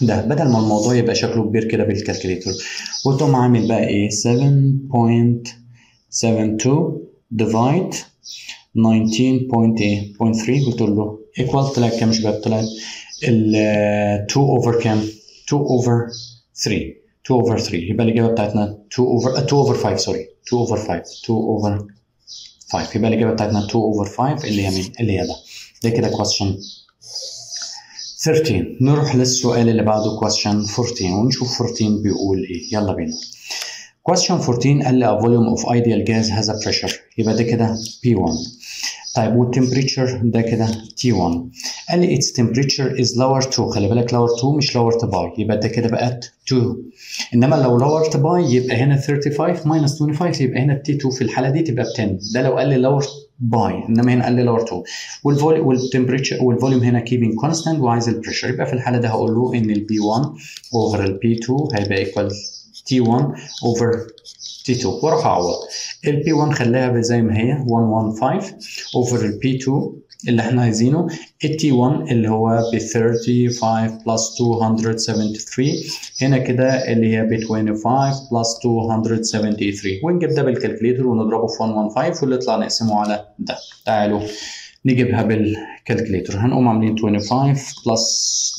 S1: ده. بدل ما الموضوع يبقى شكله كبير كده بال calculator وتقوم عامل بقى إيه؟ 7.72 divide 19.8.3 قلت له equal. طلع كام شباب طلعت ال 2 over كام؟ 2 over 3 2 over 3 يبقى الإجابة بتاعتنا 2 over uh, 2 over 5 sorry 2 over 5 2 over 5 يبقى الإجابة بتاعتنا 2 over 5 اللي هي مين؟ اللي هي ده. ده كده question 13 نروح للسؤال اللي بعده question 14 ونشوف 14 بيقول إيه. يلا بينا. question 14 قال لي a volume of ideal gas has a pressure. يبقى ده كده P1 طيب والتمبريتشر ده كده T1 قال لي its temperature is lower to خلي بالك lower to مش lower to by يبقى ده كده بقت 2 إنما لو lower to by يبقى هنا 35 minus 25 يبقى هنا T2 في الحالة دي تبقى ب 10 ده لو قال لي lower by إنما هنا قال لي lower to وال volume وال temperature وال volume هنا keeping constant وعايز ال pressure يبقى في الحالة ده هقول له إن ال P1 over ال P2 هيبقى equal T1 over T2 وأروح اعوض ال P1 خليها زي ما هي 115 over ال P2 اللي إحنا عايزينه. ال T1 اللي هو ب 35 plus 273 هنا كده اللي هي ب 25 plus 273 ونجيب ده بال calculator ونضربه في 115 واللي يطلع نقسمه على ده. تعالوا نجيبها بال calculator هنقوم عاملين 25 plus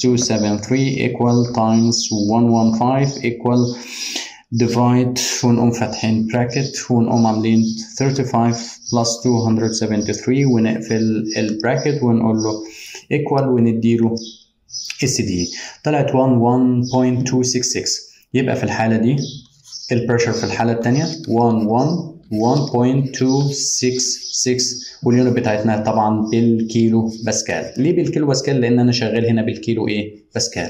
S1: 273 equal times 115 equal divide ونقوم فاتحين bracket. ونقوم عاملين 35 plus 273 ونقفل ال bracket ونقول له equal. ونديله S D طلعت 11.266 يبقى في الحالة دي ال pressure في الحالة الثانية 11 1.266 وال unit بتاعتنا طبعا بالكيلو باسكال ليه بالكيلو باسكال لأن أنا شغال هنا بالكيلو إيه باسكال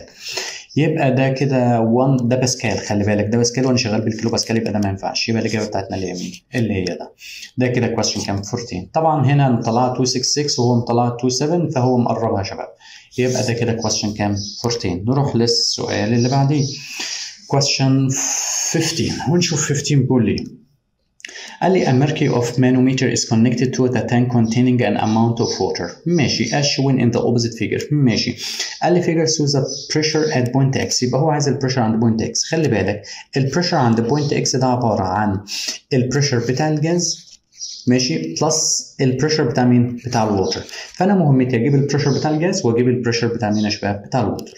S1: يبقى ده كده 1 ده باسكال خلي بالك. ده باسكال وأنا شغال بالكيلو باسكال يبقى ده ما ينفعش. يبقى الإجابة بتاعتنا اللي هي مين؟ اللي هي ده. ده كده question كام؟ 14 طبعا هنا مطلعها 266 وهو مطلعها 27 فهو مقربها يا شباب. يبقى ده كده question كام؟ 14 نروح للسؤال اللي بعديه. question 15 ونشوف 15 بيقول لي قال لي a mercury of manometer is connected to the tank containing an amount of water. ماشي as shown in the opposite figure. ماشي قال لي figure shows the pressure at point x. يبقى هو عايز ال pressure عند point x. خلي بالك ال pressure عند point x ده عبارة عن ال pressure بتاع الجاز ماشي plus ال pressure بتاع مين؟ بتاع ال water فانا مهمتي أجيب ال pressure بتاع الجاز واجيب ال pressure بتاع مين يا شباب؟ بتاع ال water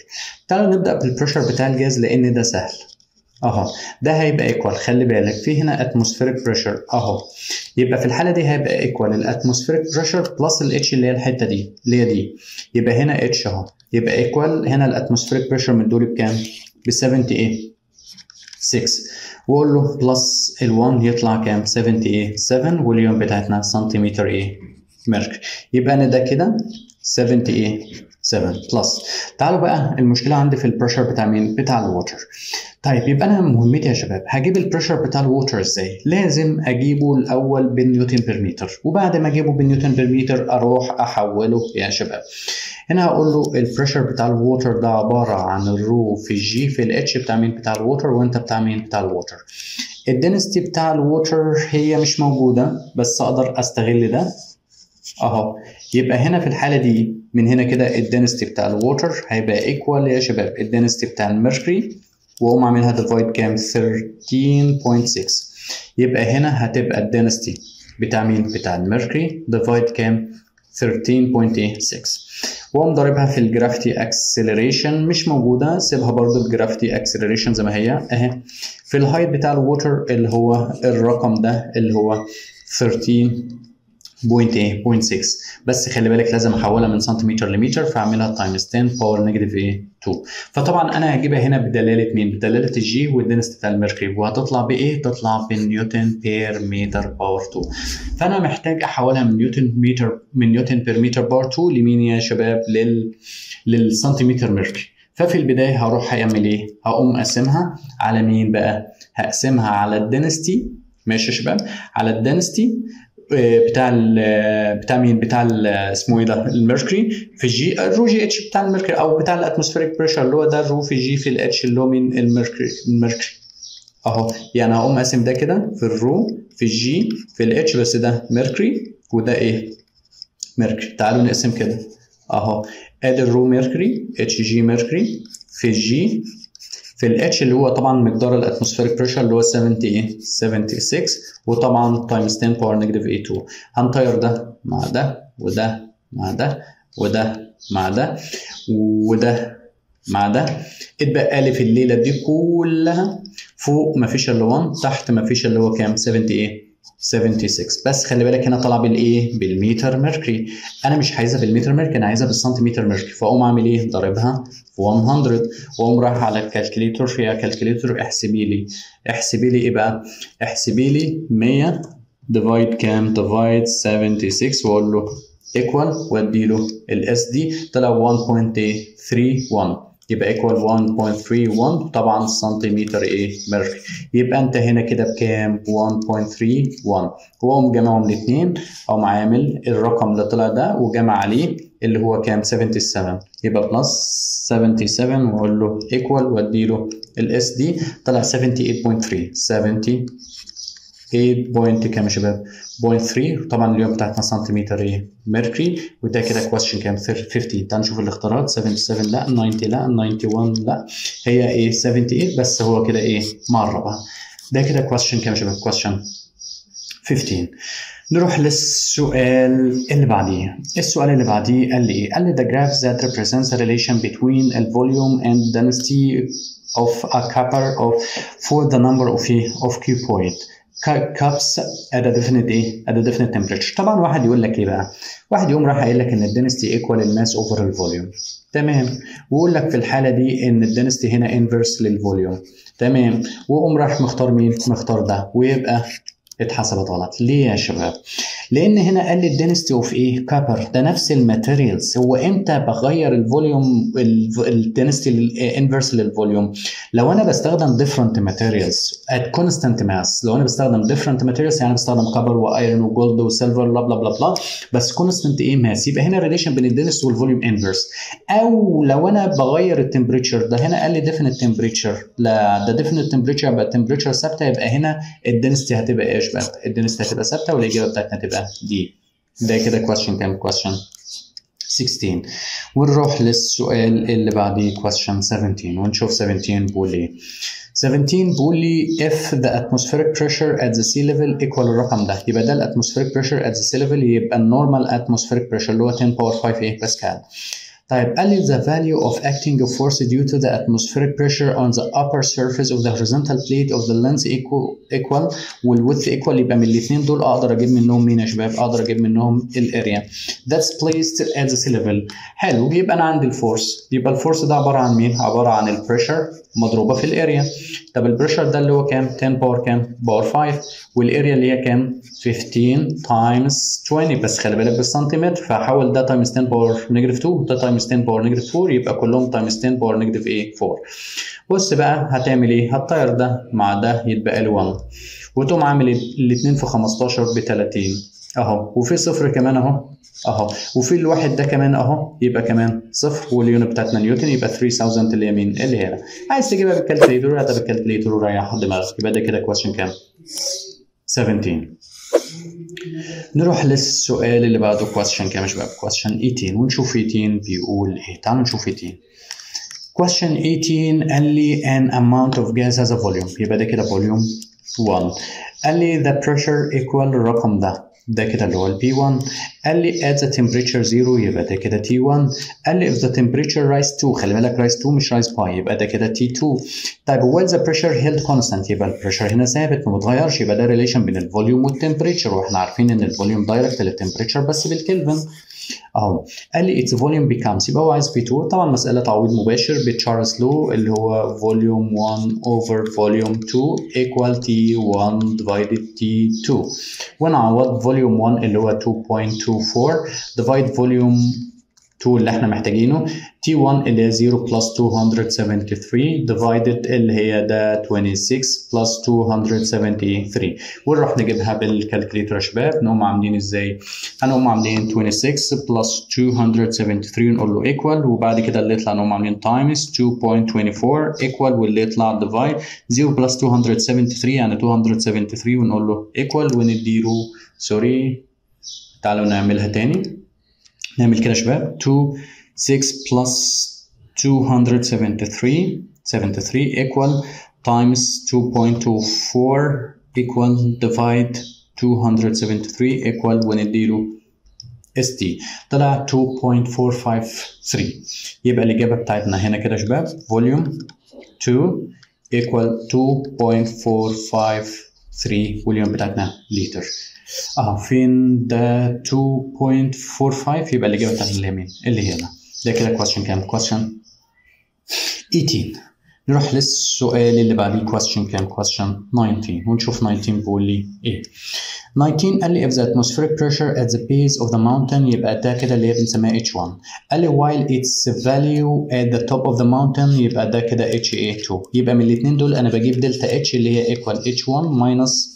S1: تعالوا نبدا بال pressure بتاع الجاز لأن ده سهل أهو. ده هيبقى equal خلي بالك في هنا atmospheric pressure أهو. يبقى في الحالة دي هيبقى equal ال atmospheric pressure plus ال h اللي هي الحتة دي اللي هي دي. يبقى هنا اتش أهو. يبقى equal هنا ال atmospheric pressure من دول بكام؟ ب 70 إيه؟ 6 واقول له plus ال1 يطلع كام؟ 70 إيه 7 واليوم بتاعتنا سنتيمتر إيه mercury يبقى أنا ده كده 70 إيه 7 plus تعالوا بقى المشكلة عندي في ال pressure بتاع مين؟ بتاع ال water طيب يبقى أنا مهمتي يا شباب هجيب ال pressure بتاع ال water إزاي؟ لازم أجيبه الأول بالنيوتن per متر وبعد ما أجيبه بالنيوتن per متر أروح أحوله يا شباب. هنا هقول له ال pressure بتاع ال water ده عبارة عن الرو في الجي في الاتش بتاع مين؟ بتاع ال water وأنت بتاع مين؟ بتاع ال water ال density بتاع ال water هي مش موجودة بس أقدر أستغل ده. أهو. يبقى هنا في الحالة دي من هنا كده ال density بتاع ال water هيبقى equal يا شباب ال density بتاع ال mercury وأقوم عاملها divide كام؟ 13.6 يبقى هنا هتبقى ال density بتاع مين؟ بتاع ال mercury divide كام؟ 13.6 وأقوم ضاربها في ال gravity acceleration مش موجودة سيبها برضو ال gravity acceleration زي ما هي أهي. في ال height بتاع ال water اللي هو الرقم ده اللي هو 13 point إيه point 6 بس خلي بالك لازم أحولها من سنتيمتر لمتر فأعملها times 10 power negative إيه 2 فطبعا أنا هجيبها هنا بدلالة مين؟ بدلالة ال g وال density بتاع ال mercury وهتطلع بايه تطلع بالنيوتن per متر power 2 فأنا محتاج أحولها من نيوتن متر من نيوتن per متر power 2 لمين يا شباب؟ لل للسنتيمتر mercury ففي البداية هروح هعمل إيه؟ هقوم أقسمها على مين بقى؟ هقسمها على ال density. ماشي يا شباب؟ على ال density. بتاع بتاع مين؟ بتاع اسمه إيه ده؟ ال mercury. في الجي الرو جي اتش بتاع ال mercury أو بتاع ال atmospheric pressure اللي هو ده الرو في الجي في الاتش اللي هو مين؟ ال mercury ال mercury. اهو. يعني هقوم قاسم ده كده في الرو في الجي في الاتش بس ده mercury وده إيه؟ mercury. تعالوا نقسم كده. اهو. ادي ال rho mercury h g mercury في الجي في الاتش اللي هو طبعا مقدار ال atmospheric pressure اللي هو 70 إيه؟ 76 وطبعا times 10 power negative 2 هنطير ده مع ده وده مع ده وده مع ده وده مع ده. اتبقى لي في الليلة دي كلها فوق مفيش إلا 1 تحت مفيش اللي هو كام؟ 70 إيه؟ 76 بس خلي بالك هنا طلع بالايه بالمتر mercury أنا مش عايزها بالمتر mercury أنا عايزها بالسنتيمتر mercury فأقوم أعمل إيه؟ ضاربها في 100 وأقوم رايح على ال calculator فيها. calculator احسبي لي. احسبي لي إيه بقى؟ احسبي لي 100 divide كام؟ divide 76 وأقول له equal وأدي له ال S D طلع 1.31 يبقى equal 1.31 طبعا سنتيمتر إيه؟ mercury يبقى أنت هنا كده بكام؟ 1.31 واقوم جمعهم الاثنين اقوم عامل الرقم اللي طلع ده وجمع عليه اللي هو كام؟ 77 يبقى plus 77 وأقول له equal وادي له ال S D طلع 78.3 70 8 point كام يا شباب؟ point 3 طبعا اليوم بتاعتنا سنتيمتر إيه؟ mercury وده كده question كام؟ 50 تعال نشوف الاختيارات 77 لا 90 لا 91 لا هي إيه 78 بس هو كده إيه؟ مقربها ده كده question كام يا شباب؟ question 15 نروح للسؤال اللي بعديه السؤال اللي بعديه قال لي إيه؟ قال لي the graph that represents the relation between the volume and density of a copper of for the number of of cuboid cubes a definite إيه؟ at a definite طبعا واحد يقول لك إيه بقى؟ واحد يقوم راح قايل لك إن ال density equal ال mass over ال volume تمام ويقول لك في الحالة دي إن ال density هنا inverse لل volume تمام ويقوم راح مختار مين؟ مختار ده ويبقى اتحسبت غلط. ليه يا شباب؟ لأن هنا قال لي ال density of إيه؟ copper. ده نفس ال materials. هو إمتى بغير الفوليوم الدنستي الانفرس للفوليوم؟ لو أنا بستخدم different materials at constant mass لو أنا بستخدم different materials يعني بستخدم copper و iron و gold و silver بلا بلا بلا بلا بس constant إيه؟ mass يبقى هنا relation بين ال density وال volume inverse أو لو أنا بغير ال temperature ده هنا قال لي definite temperature. لا ده definite temperature يبقى ال temperature ثابتة يبقى هنا ال density هتبقى إيه يا شباب ال density هتبقى ثابته والاجابه بتاعتنا تبقى D ده كده question كام question. 16 ونروح للسؤال اللي بعديه question 17 ونشوف 17 بيقول إيه 17 بيقول لي if the atmospheric pressure at the sea level equal الرقم ده. يبقى ده ال atmospheric pressure at the sea level يبقى ال normal atmospheric pressure اللي هو 10 power 5 إيه باسكال. طيب قال لي the value of acting force due to the atmospheric pressure on the upper surface of the horizontal plate of the lens equal equal وال width equal يبقى من الاثنين دول أقدر أجيب منهم مين يا شباب؟ أقدر أجيب منهم ال area. That's placed at the level. حلو يبقى أنا عندي ال force يبقى ال force ده عبارة عن مين؟ عبارة عن ال pressure مضروبة في ال area. طب ال pressure ده اللي هو كام؟ 10 power كام؟ power 5 وال area اللي هي كام؟ 15 times 20 بس خلي بالك بالسنتيمتر. فحول ده times 10 power negative 2 وده times 10 power negative 4 يبقى كلهم times 10 power negative إيه 4 بص بقى هتعمل إيه؟ هتطير ده مع ده يتبقى لي 1 وتقوم عامل الاثنين في 15 ب 30 اهو. وفي صفر كمان اهو. اهو. وفي الواحد ده كمان اهو. يبقى كمان صفر. وال unit بتاعتنا نيوتن يبقى 3000 اللي يمين اللي هنا عايز تجيبها بال calculator هاتها بال calculator وريح دماغك. يبقى ده كده question كام؟ 17 نروح للسؤال اللي بعده question كام شباب. question 18 ونشوف 18 بيقول إيه. تعالوا نشوف 18 question 18 قال لي an amount of gas has a volume. يبقى ده كده volume 1 قال لي the pressure equal الرقم ده. ده كده اللي هو ال P1 قال لي at the temperature 0 يبقى ده كده T1 قال لي if the temperature rise 2 خلي بالك rise to مش rise by يبقى ده كده T2 طيب while the pressure held constant يبقى ال pressure هنا ثابت ما بيتغيرش يبقى ده relation بين ال volume وال temperature وإحنا عارفين إن ال volume direct لل temperature بس بالكلفن. اهو قال لي its volume becomes يبقى هو عايز V2 طبعا مسألة تعويض مباشر بتشارلز لو اللي هو volume 1 over volume 2 equal T1 divided T2 ونعوض volume 1 اللي هو 2.24 divide volume 2 اللي إحنا محتاجينه. T1 اللي هي 0 plus 273 divided اللي هي ده 26 plus 273 ونروح نجيبها بالكالكليتر يا شباب. نقوم عاملين إزاي؟ هنقوم عاملين 26 plus 273 نقول له equal. وبعد كده اللي يطلع نقوم عاملين times 2.24 equal. واللي يطلع divide 0 plus 273 يعني 273 ونقول له equal. ونديله سوري تعالوا نعملها تاني. نعمل كده شباب. 2 6 plus 273 73 equal times 2.24 equal divide 273 equal ونديله تي طلع 2.453 يبقى الإجابة بتاعتنا هنا كده يا شباب. volume 2 equal 2.453 volume بتاعتنا لتر آه فين ده 2.45 يبقى الإجابة بتاعتنا اليمين اللي هنا ده كده question كام؟ question 18 نروح للسؤال اللي بعديه question كام؟ question 19 ونشوف 19 بيقول لي إيه. 19 قال لي if the atmospheric pressure at the base of the mountain يبقى ده كده اللي هي بنسميها H1 قال لي while its value at the top of the mountain يبقى ده كده HA2 يبقى من الاثنين دول أنا بجيب delta H اللي هي equal H1 minus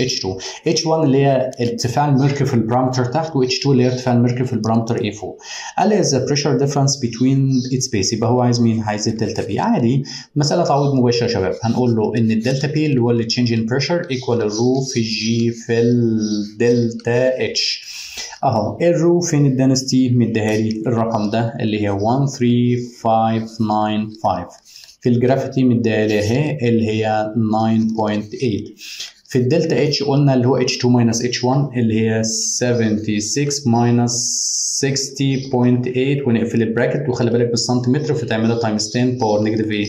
S1: H2 H1 اللي هي ارتفاع ال mercury في ال barometer تحت و H2 اللي هي ارتفاع ال mercury في ال barometer A فوق قال لي the pressure difference between its base يبقى هو عايز مين؟ عايز ال delta P عادي. مسألة تعويض مباشر يا شباب. هنقول له إن ال delta P اللي هو اللي change in pressure equal ال rho في ال g في ال delta h أهو. ال rho فين ال density؟ مديها لي الرقم ده اللي هي 13595 في ال gravity مديها لي أهي اللي هي 9.8 في ال delta h قلنا اللي هو H2 minus H1 اللي هي 76 minus 60.8 ونقفل ال bracket وخلي بالك بالسنتيمتر فتعملها times 10 power negative 2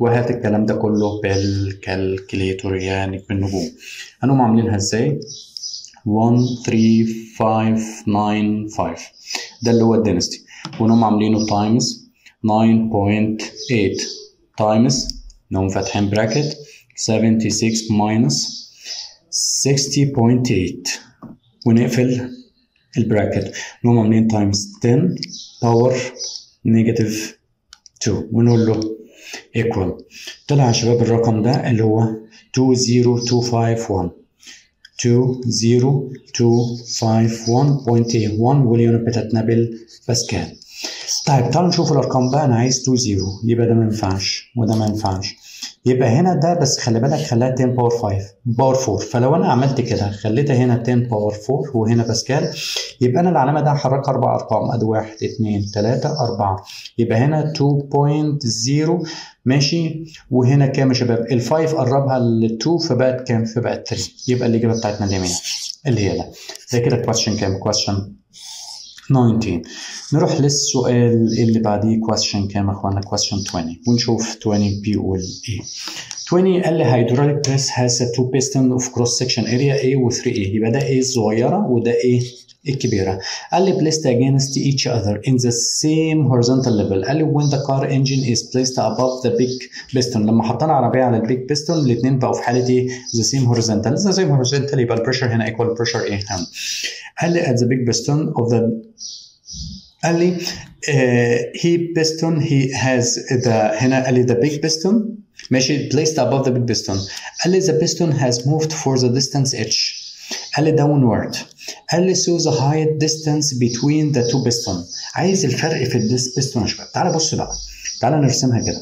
S1: وهات الكلام ده كله بال calculator يعني بالنجوم. هنقوم عاملينها إزاي؟ 13595 ده اللي هو ال density. ونقوم عاملينه times 9.8 times نقوم فاتحين bracket 76 minus 60.8 ونقفل ال bracket نقوم عاملين times 10 power negative 2 ونقول له equal طلع يا شباب الرقم ده اللي هو 20251 20251.81 وال unit بتاعتنا بالباسكال. طيب تعالوا نشوف الأرقام بقى. أنا عايز 2 0 يبقى ده ما ينفعش. وده ما ينفعش. يبقى هنا ده بس خلي بالك خلاها 10 power 5 power 4 فلو أنا عملت كده خليتها هنا 10 power 4 وهنا باسكال يبقى أنا العلامة ده هحركها أربع أرقام أدي 1 2 3 4 يبقى هنا 2.0 ماشي؟ وهنا كام يا شباب؟ ال 5 قربها ل 2 فبقت كام؟ فبقت 3 يبقى الإجابة بتاعتنا اليمين اللي هي ده. ده كده question كام؟ question 19 نروح للسؤال اللي بعديه question كام اخوانا question 20 ونشوف 20 بيقول إيه 20 قال لي hydraulic press has a two piston of cross section area A و 3A يبقى ده A الصغيرة وده A الكبيرة قال لي placed against each other in the same horizontal level قال لي when the car engine is placed above the big piston لما حطينا عربية على البيج بيستون الاثنين بقوا في حالة ايه the same horizontal the same horizontal يبقى البريشر هنا equal pressure ايه هنا قال لي at the big piston of the قال لي uh, he piston he has the هنا قال لي the big piston ماشي placed above the big piston قال لي the piston has moved for the distance h قال downward قال so the height distance between the two piston عايز الفرق في ال distance يا شباب. تعالى بص بقى. تعالى نرسمها كده.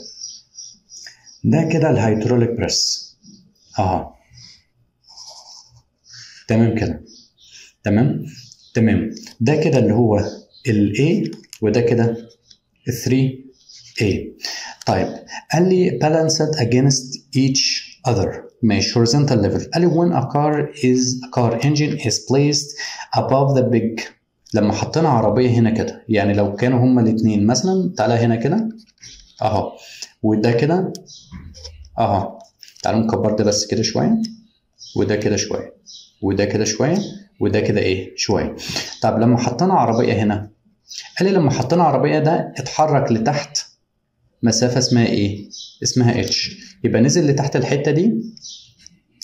S1: ده كده ال hydraulic press. اهو. تمام كده. تمام؟ تمام. ده كده اللي هو ال A وده كده ال 3A طيب. قال لي balanced against each other. ماشي horizontal level. قال when a car is a car engine is placed above the big لما حطينا عربية هنا كده. يعني لو كانوا هما الاتنين مثلا تعالى هنا كده. أهو. وده كده. أهو. تعالوا نكبر ده بس كده شوية. وده كده شوية. وده كده شوية. وده كده إيه؟ شوية. طب لما حطينا عربية هنا. قال لي لما حطينا عربية ده اتحرك لتحت. مسافة اسمها إيه؟ اسمها H يبقى نزل لتحت الحتة دي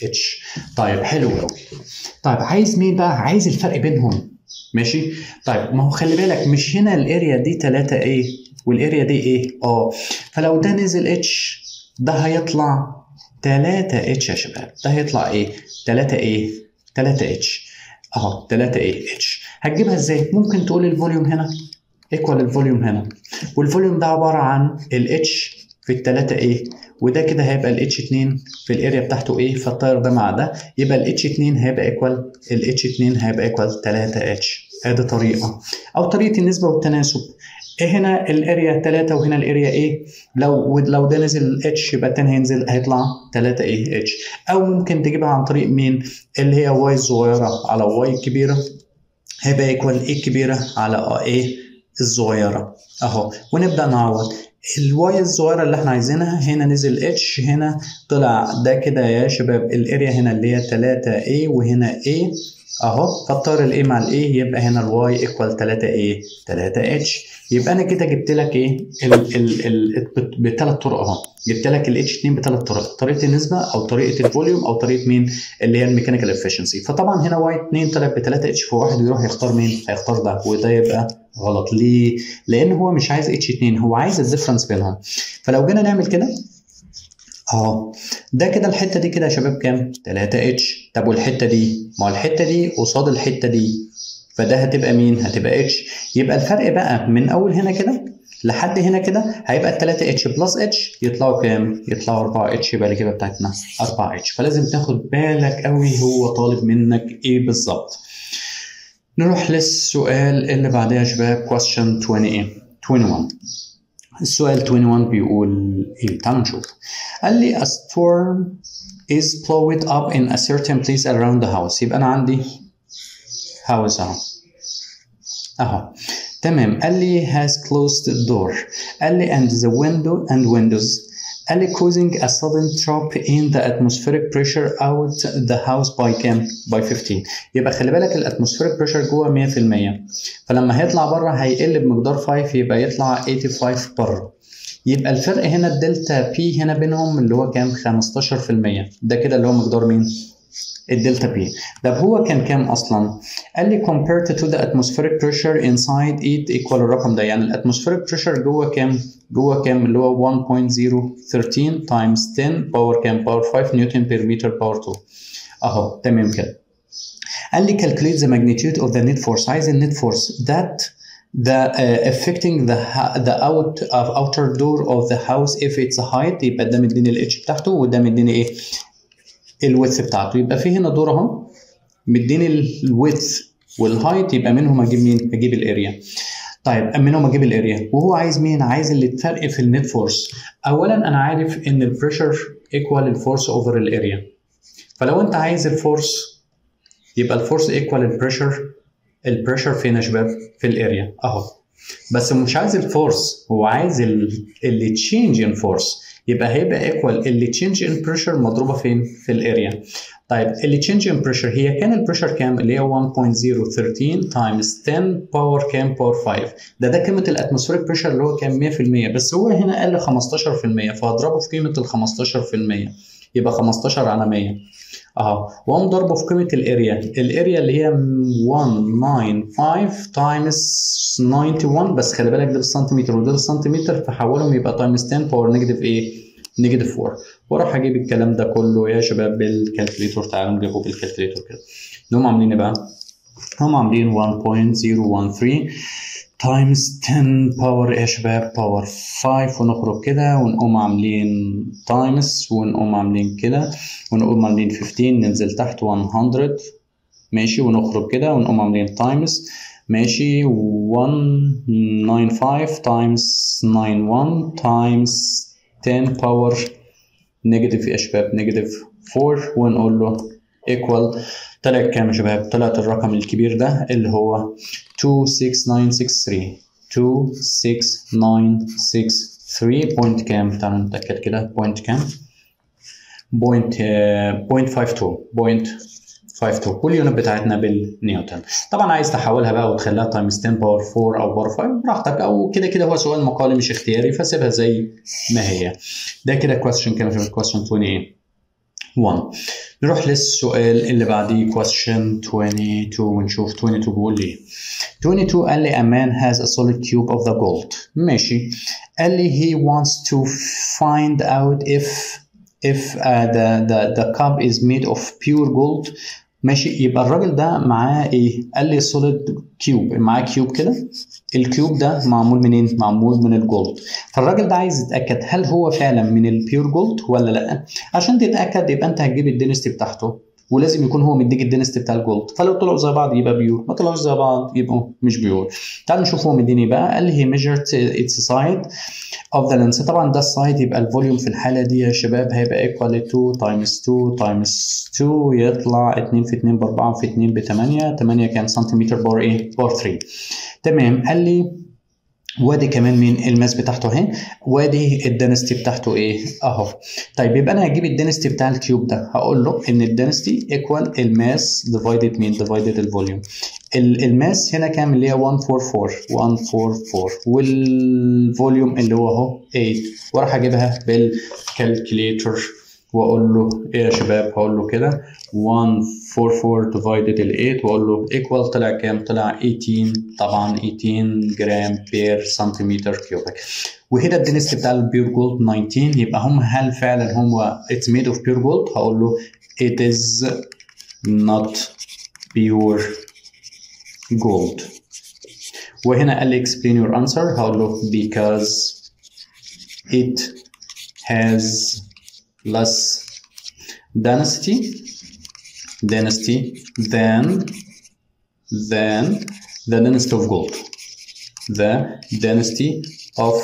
S1: H طيب حلو قوي طيب عايز مين بقى؟ عايز الفرق بينهم ماشي؟ طيب ما هو خلي بالك مش هنا ال area دي 3 A وال area دي A؟ آه فلو ده نزل H ده هيطلع 3 H يا شباب ده هيطلع إيه؟ 3 إيه؟ 3 اتش اهو 3 إيه اتش هتجيبها إزاي؟ ممكن تقول ال volume هنا equal ال volume هنا. وال volume ده عبارة عن ال H في التلاتة A وده كده هيبقى الاتش 2 في الاريا بتاعته إيه فالطاير ده مع ده. يبقى ال H 2 هيبقى equal ال H 2 هيبقى equal 3 H أدي طريقة. أو طريقة النسبة والتناسب. هنا ال area 3 وهنا ال area A لو لو ده نزل H يبقى التاني هينزل هيطلع 3 إيه H أو ممكن تجيبها عن طريق مين؟ اللي هي y الصغيره على Y الكبيره هيبقى equal A الكبيره على a الصغيره أهو. ونبدأ نعوض ال y الصغيره اللي إحنا عايزينها هنا نزل H هنا طلع ده كده يا شباب ال area هنا اللي هي 3 a وهنا a. أهو. فالطار ال a مع ال a يبقى هنا ال y equal 3 a 3 H يبقى أنا كده جبت لك إيه؟ ال ال ال بثلاث طرق أهو. جبت لك ال H 2 بثلاث طرق. طريقة النسبة أو طريقة ال volume أو طريقة مين؟ اللي هي ال mechanical efficiency فطبعا هنا واي 2 طلع ب 3 اتش فواحد يروح يختار مين؟ هيختار ده. وده يبقى غلط. ليه؟ لأن هو مش عايز H 2 هو عايز ال difference بينهم فلو جينا نعمل كده اهو ده كده الحتة دي كده يا شباب كام؟ 3 H طب والحتة دي؟ ما هو الحتة دي قصاد الحتة دي. فده هتبقى مين؟ هتبقى H يبقى الفرق بقى من أول هنا كده لحد هنا كده هيبقى ال 3 H plus H يطلعوا كام؟ يطلعوا 4 H يبقى الإجابة بتاعتنا 4 H فلازم تاخد بالك قوي هو طالب منك إيه بالظبط. نروح للسؤال اللي بعدها يا شباب question 20 إيه؟ 21 السؤال 21 بيقول إيه؟ تعالوا نشوف. قال لي a storm is blowing up in a certain place around the house يبقى أنا عندي house اهو اهو تمام قال لي has closed the door قال لي and the window and windows لي causing a sudden drop in the atmospheric pressure out the house by كام؟ by 15 يبقى خلي بالك ال atmospheric pressure جوه 100% فلما هيطلع بره هيقل بمقدار 5 يبقى يطلع 85 بره. يبقى الفرق هنا ال delta P هنا بينهم اللي هو كام؟ 15% ده كده اللي هو مقدار مين؟ ال delta P طب هو كان كام أصلا؟ قال لي compared to the atmospheric pressure inside it equal الرقم ده. يعني ال atmospheric pressure جوه كام؟ جوه كام؟ اللي هو 1.013 times 10 power كام؟ power 5 newton per meter power 2 أهو تمام كده. قال لي calculate the magnitude of the net force. عايز ال net force that the uh, affecting the the out of outer door of the house if it's height يبقى ده مديني ال H بتاعته وده مديني إيه؟ ال width بتاعته يبقى في هنا door اهو مديني ال width وال height يبقى منهم أجيب مين؟ أجيب ال area. طيب منهم أجيب ال area وهو عايز مين؟ عايز اللي الفرق في ال net force. اولا أنا عارف إن ال pressure equal ال force over ال area. فلو أنت عايز الفورس يبقى الفورس ايكوال البريشر البريشر فين يا شباب؟ في ال area أهو. بس مش عايز ال force هو عايز ال change in force يبقى هيبقى equal ال change in pressure مضروبة فين؟ في ال area. طيب ال change in pressure هي كان ال pressure كام؟ اللي هي 1.013 times 10 power كام؟ power 5 ده ده قيمة ال atmospheric pressure اللي هو كام 100% بس هو هنا قال 15% فهضربه في قيمة ال 15% يبقى 15 على 100 اهو واقوم ضربه في قيمه ال area ال area اللي هي 195 times 91 بس خلي بالك ده بالسنتيمتر وده بالسنتيمتر فحولهم يبقى times 10 power negative إيه؟ negative 4 وأروح أجيب الكلام ده كله يا شباب بال calculator تعالوا نجيبه بال calculator كده. هم عاملين إيه بقى؟ هم عاملين 1.013 times 10 power إيه يا شباب؟ power 5 ونخرج كده ونقوم عاملين times ونقوم عاملين كده ونقوم عاملين 15 ننزل تحت 100 ماشي ونخرج كده ونقوم عاملين times ماشي 195 times 91 times 10 power negative يا شباب negative 4 ونقول له equal طلع كام يا شباب؟ طلعت الرقم الكبير ده اللي هو 26963 26963 point كام؟ تعالوا نتأكد كده. point كام؟ point point 52 point 52 وال unit بتاعتنا بالنيوتن. طبعا عايز تحولها بقى وتخليها times 10 power 4 أو power 5 براحتك. أو كده كده هو سؤال مقالي مش اختياري فسيبها زي ما هي. ده كده question كام question 28 1 نروح للسؤال اللي بعديه question 22 ونشوف 22 بيقول لي 22 قال لي a man has a solid cube of the gold ماشي قال لي he wants to find out if if uh, the, the the cup is made of pure gold ماشي يبقى الراجل ده معاه ايه؟ قال لي سوليد كيوب معاه cube كده ال cube ده معمول منين؟ معمول من ال gold فالراجل ده عايز يتأكد هل هو فعلا من ال pure gold ولا لأ؟ عشان تتأكد يبقى أنت هتجيب ال density بتاعته ولازم يكون هو مديك ال density بتاع ال gold. فلو طلعوا زي بعض يبقى pure ما طلعوش زي بعض يبقوا مش pure. تعال نشوف هو مديني بقى. قال هي measured its side of the length طبعا ده ال side يبقى ال volume في الحالة دي يا شباب. هيبقى equal 2 times 2 times 2 يطلع 2 في 2 ب 4 في 2 ب 8 8 كام؟ سنتيمتر power إيه؟ power 3 تمام. قال لي وادي كمان مين ال mass بتاعته اهي. وادي ال density بتاعته إيه؟ اهو. طيب يبقى أنا هجيب ال density بتاع ال cube ده. هقول له إن ال density equal ال mass divided مين divided ال volume. ال mass هنا كام؟ اللي هي 144 144 وال volume اللي هو اهو 8 وأروح اجيبها بال calculator واقول له إيه يا شباب؟ هقول له كده 144 divided ال 8 واقول له equal طلع كام؟ طلع 18 طبعا 18 جرام per سنتيمتر cubic وهنا ال density بتاع ال pure gold 19 يبقى هم هل فعلا هو it's made of pure gold هقول له it is not pure gold. وهنا قال لي explain your answer. هقول له because it has less density density than than the density of gold the density of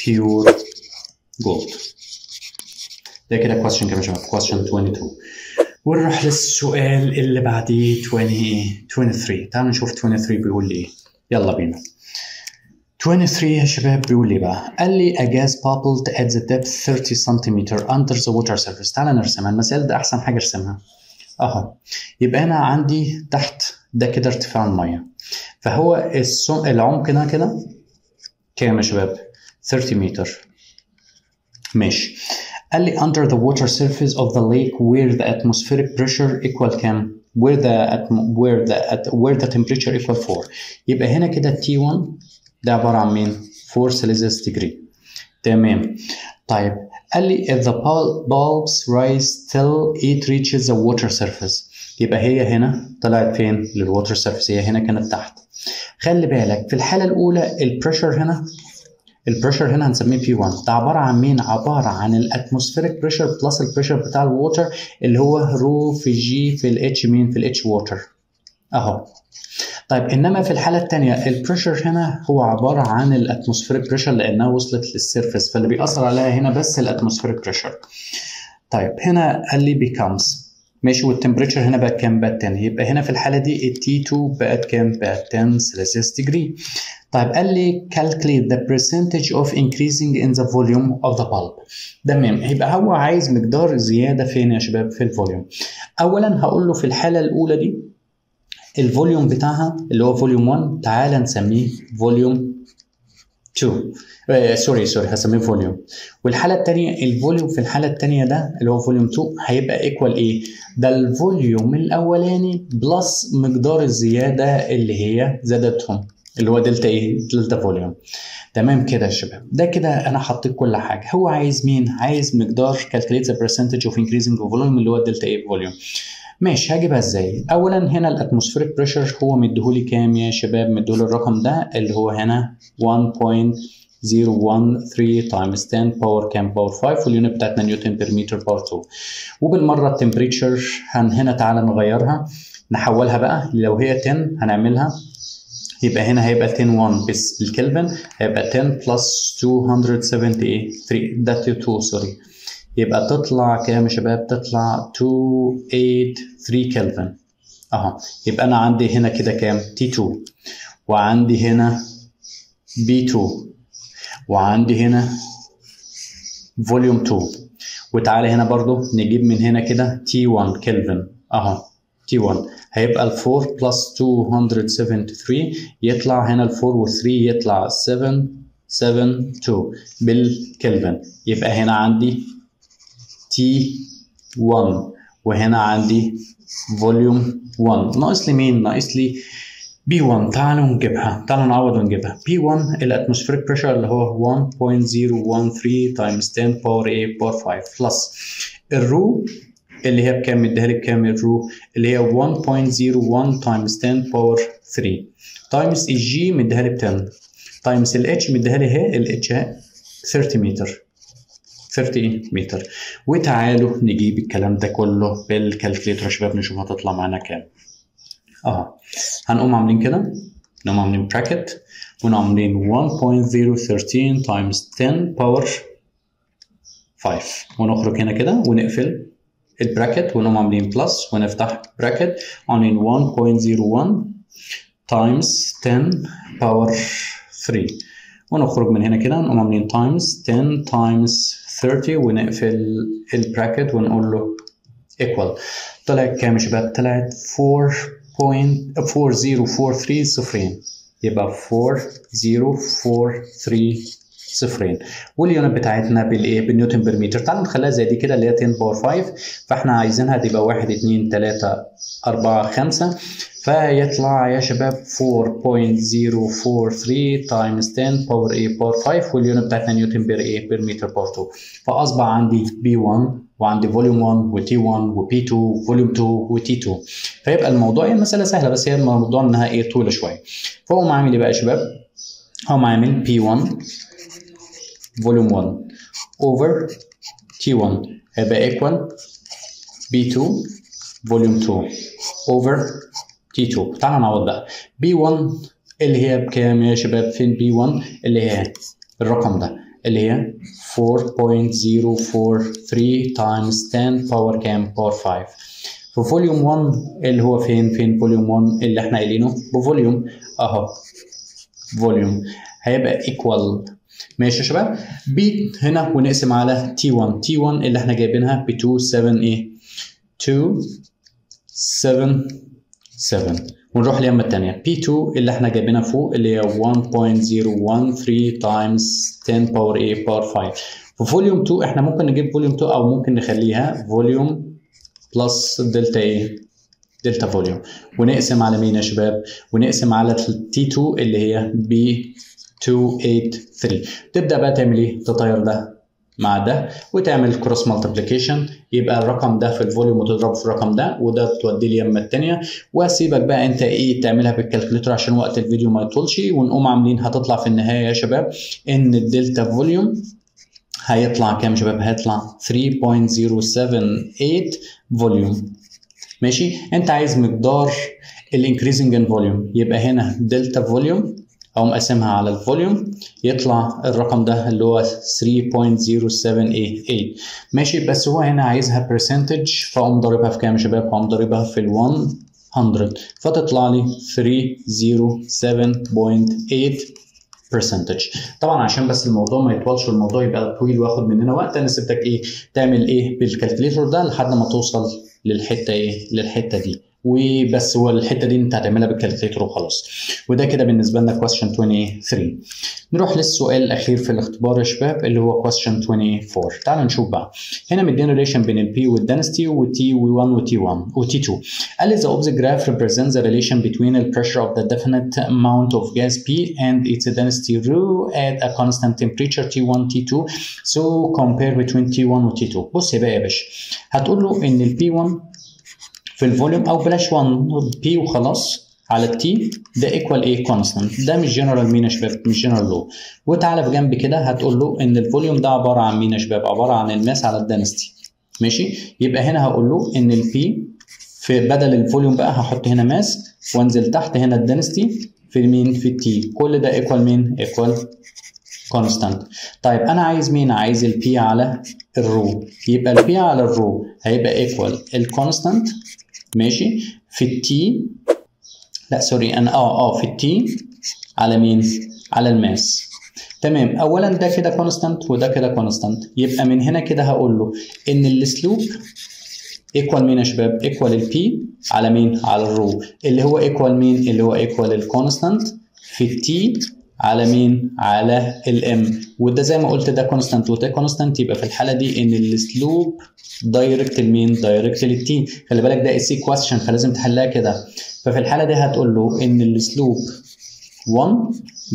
S1: pure gold ده كده question كمان شباب question 22 ونروح للسؤال اللي بعديه 20 23 تعالوا نشوف 23 بيقول لي ايه يلا بينا 23 يا شباب بيقول لي بقى قال لي a gas bubbled at the depth 30 cm under the water surface تعالى نرسمها المسائل ده احسن حاجة ارسمها اهو يبقى أنا عندي تحت ده كده ارتفاع الميه فهو السم... العمق هنا كده كام يا شباب 30 متر ماشي قال لي under the water surface of the lake where the atmospheric pressure equal كام where the where the where the temperature equal 4 يبقى هنا كده T1 ده عبارة عن مين 4 celsius degree تمام. طيب قال لي if the bub- bubbles rise till it reaches the water surface. يبقى هي هنا طلعت فين؟ لل water surface هي هنا كانت تحت. خلي بالك في الحالة الأولى ال pressure هنا ال pressure هنا هنسميه P 1 ده عبارة عن مين؟ عبارة عن ال atmospheric pressure plus ال pressure بتاع ال water اللي هو rho في جي في الاتش مين؟ في ال h water أهو. طيب إنما في الحالة الثانية ال pressure هنا هو عبارة عن ال atmospheric pressure لأنها وصلت لل surface فاللي بيأثر عليها هنا بس ال atmospheric pressure طيب هنا قال لي becomes. ماشي وال temperature هنا بقت كام؟ بقت 10 يبقى هنا في الحالة دي ال T 2 بقت كام؟ بقت 10 Celsius degree طيب قال لي calculate the percentage of increasing in the volume of the bubble. تمام يبقى هو عايز مقدار زيادة فين يا شباب؟ في ال volume اولا هقول له في الحالة الأولى دي. ال volume بتاعها اللي هو volume 1 تعالى نسميه volume 2 آه sorry sorry هسميه volume. والحالة الثانية ال volume في الحالة الثانية ده اللي هو volume 2 هيبقى equal إيه؟ ده ال volume الأولاني plus مقدار الزيادة اللي هي زادتهم اللي هو دلتا إيه؟ delta volume. تمام كده يا شباب. ده كده أنا حطيت كل حاجة. هو عايز مين؟ عايز مقدار calculate the percentage of increasing volume اللي هو دلتا إيه؟ volume. ماشي هجيبها إزاي؟ اولا هنا ال atmospheric pressure هو مديهولي كام يا شباب؟ مديهولي الرقم ده اللي هو هنا 1.013 times 10 power كام power 5 وال unit بتاعتنا نيوتن per متر power 2 وبالمرة ال temperature هن هنا تعالى نغيرها نحولها بقى لو هي 10 هنعملها. يبقى هنا هيبقى 10 1 بس بالكلفن هيبقى 10 plus 273 ده 2 sorry يبقى تطلع كام يا شباب؟ تطلع 283 كلفن اهو يبقى أنا عندي هنا كده كام؟ T 2 وعندي هنا P 2 وعندي هنا volume 2 وتعالى هنا برضو نجيب من هنا كده T 1 كلفن اهو T 1 هيبقى ال 4 plus 273 يطلع هنا ال 4 و 3 يطلع 7 7 2 بالكلفن. يبقى هنا عندي T 1 وهنا عندي volume 1 ناقص لي مين؟ ناقص لي P 1 تعالوا نجيبها. تعالوا نعوض ونجيبها. P 1 ال atmospheric pressure اللي هو 1.013 times 10 power 8 power 5 plus ال rho اللي هي بكام؟ مديها لي بكام ال rho؟ اللي هي 1.01 times 10 power 3 times ال g مديها لي ب 10 times ال h مديها لي اهي الاتش 30 متر 30 متر. وتعالوا نجيب الكلام ده كله بال calculator يا شباب نشوف هتطلع معانا كام. آه هنقوم عاملين كده. نقوم عاملين bracket ونقوم عاملين 1.013 times 10 power 5 ونخرج هنا كده ونقفل ال bracket ونقوم عاملين plus ونفتح bracket عاملين 1.01 times 10 power 3 ونخرج من هنا كده. نقوم عاملين times 10 times 30 ونقفل ال bracket ونقول له equal طلعت كام يا شباب؟ طلعت 4.4043 صفرين يبقى 4043 صفرين. وال unit بتاعتنا بالايه بالنيوتن per متر تعالوا نخليها زي دي كده اللي هي 10 power 5 فاحنا عايزينها تبقى 1 2 3 4 5 فيطلع يا شباب 4.043 times 10 power 8 power 5 وال unit بتاعتنا نيوتن per إيه per متر power 2 فأصبح عندي P 1 وعندي فوليوم 1 وتي 1 وبي 2 وفوليوم 2 وتي 2 فيبقى الموضوع هي المسألة سهلة بس هي الموضوع إنها إيه طويله شوية فهو عامل إيه بقى يا شباب؟ هو عامل P 1 volume 1 over T1 هيبقى equal P2 volume 2 over T2 تعالى نعوض بقى. P1 اللي هي بكام يا شباب؟ فين P1 اللي هي الرقم ده. اللي هي 4.043 times 10 power كام power 5 في volume 1 اللي هو فين؟ فين volume 1 اللي إحنا قايلينه؟ ب volume أهو. volume هيبقى equal ماشي يا شباب؟ P هنا ونقسم على T1 T1 اللي إحنا جايبينها ب 2 7 إيه 2 7 7 ونروح اليمة الثانية P2 اللي إحنا جايبينها فوق اللي هي 1.013 times 10 power 8 power 5 في volume 2 إحنا ممكن نجيب volume 2 أو ممكن نخليها volume plus delta إيه delta volume ونقسم على مين يا شباب؟ ونقسم على T2 اللي هي ب 283 تبدأ بقى تعمل إيه؟ تطير ده مع ده وتعمل cross multiplication يبقى الرقم ده في ال volume وتضربه في الرقم ده وده توديه اليمه الثانية وأسيبك بقى أنت إيه تعملها بال calculator عشان وقت الفيديو ما يطولش ونقوم عاملين هتطلع في النهاية يا شباب إن ال delta volume هيطلع كام شباب؟ هيطلع 3.078 volume ماشي؟ أنت عايز مقدار ال increasing in volume يبقى هنا delta volume أو مقسمها على ال volume يطلع الرقم ده اللي هو 3.0788 ماشي بس هو هنا عايزها percentage فأقوم ضاربها في كام يا شباب؟ هقوم ضاربها في ال 100 فتطلع لي 307.8 percentage طبعا عشان بس الموضوع ما يطولش والموضوع يبقى طويل وياخد مننا وقت أنا سيبتك إيه؟ تعمل إيه بال calculator ده لحد ما توصل للحتة إيه؟ للحتة دي. وبس هو الحتة دي انت هتعملها بال calculator وخلاص. وده كده بالنسبة لنا question 23 نروح للسؤال الأخير في الاختبار يا شباب اللي هو question 24 تعالوا نشوف بقى. هنا مدينا relation بين ال P وال density وال T و1 و T1 و T2 قال لي the opposite graph represents the relation between the pressure of the definite amount of gas P and its density rho at a constant temperature T1 T2 so compare between T1 و T2 بص بقى يا باشا هتقول له إن ال P 1 في ال volume أو بلاش 1 P وخلاص على ال T ده equal إيه constant ده مش جنرال مين يا شباب مش general law وتعالى في جنب كده هتقول له إن ال volume ده عبارة عن مين يا شباب عبارة عن ال mass على ال density. ماشي؟ يبقى هنا هقول له إن ال P في بدل ال volume بقى هحط هنا mass وأنزل تحت هنا ال density في مين في ال T كل ده equal مين equal constant طيب أنا عايز مين؟ عايز البي على الرو. يبقى البي على الرو هيبقى ايكوال الكونستانت ماشي؟ في ال T لا sorry أنا آه آه في ال T على مين؟ على ال mass. تمام. اولا ده كده constant وده كده constant يبقى من هنا كده هقول له إن ال slope equal مين يا شباب؟ equal ال P على مين؟ على ال rho. اللي هو equal مين؟ اللي هو equal ال constant في ال T على مين؟ على ال M وده زي ما قلت ده constant وده constant يبقى في الحالة دي إن ال slope direct لمين direct لل T خلي بالك ده essay question فلازم تحلها كده. ففي الحالة دي هتقول له إن ال slope 1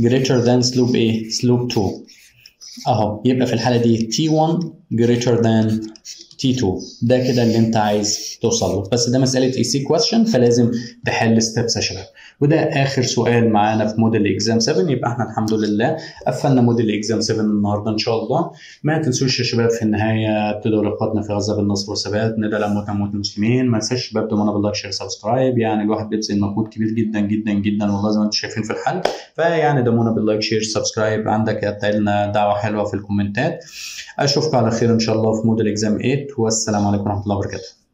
S1: greater than slope إيه slope 2 أهو يبقى في الحالة دي T1 greater than T2 ده كده اللي أنت عايز توصل له بس ده مسألة essay question فلازم تحل steps يا شباب. وده آخر سؤال معانا في model exam 7 يبقى إحنا الحمد لله قفلنا model exam 7 النهارده إن شاء الله. ما تنسوش يا شباب في النهاية تدعوا لاخواتنا في غزة بالنصر والثبات ندعي لاموات اموات المسلمين ما تنساش شباب تدعمونا بال like share subscribe. يعني الواحد بيبذل مجهود كبير جدا جدا جدا والله زي ما أنتم شايفين في الحل فيعني دعمونا بال like share subscribe. عندك يا لنا دعوة حلوة في ال comment ات. اشوفكم على خير إن شاء الله في model exam 8 والسلام عليكم ورحمة الله وبركاته.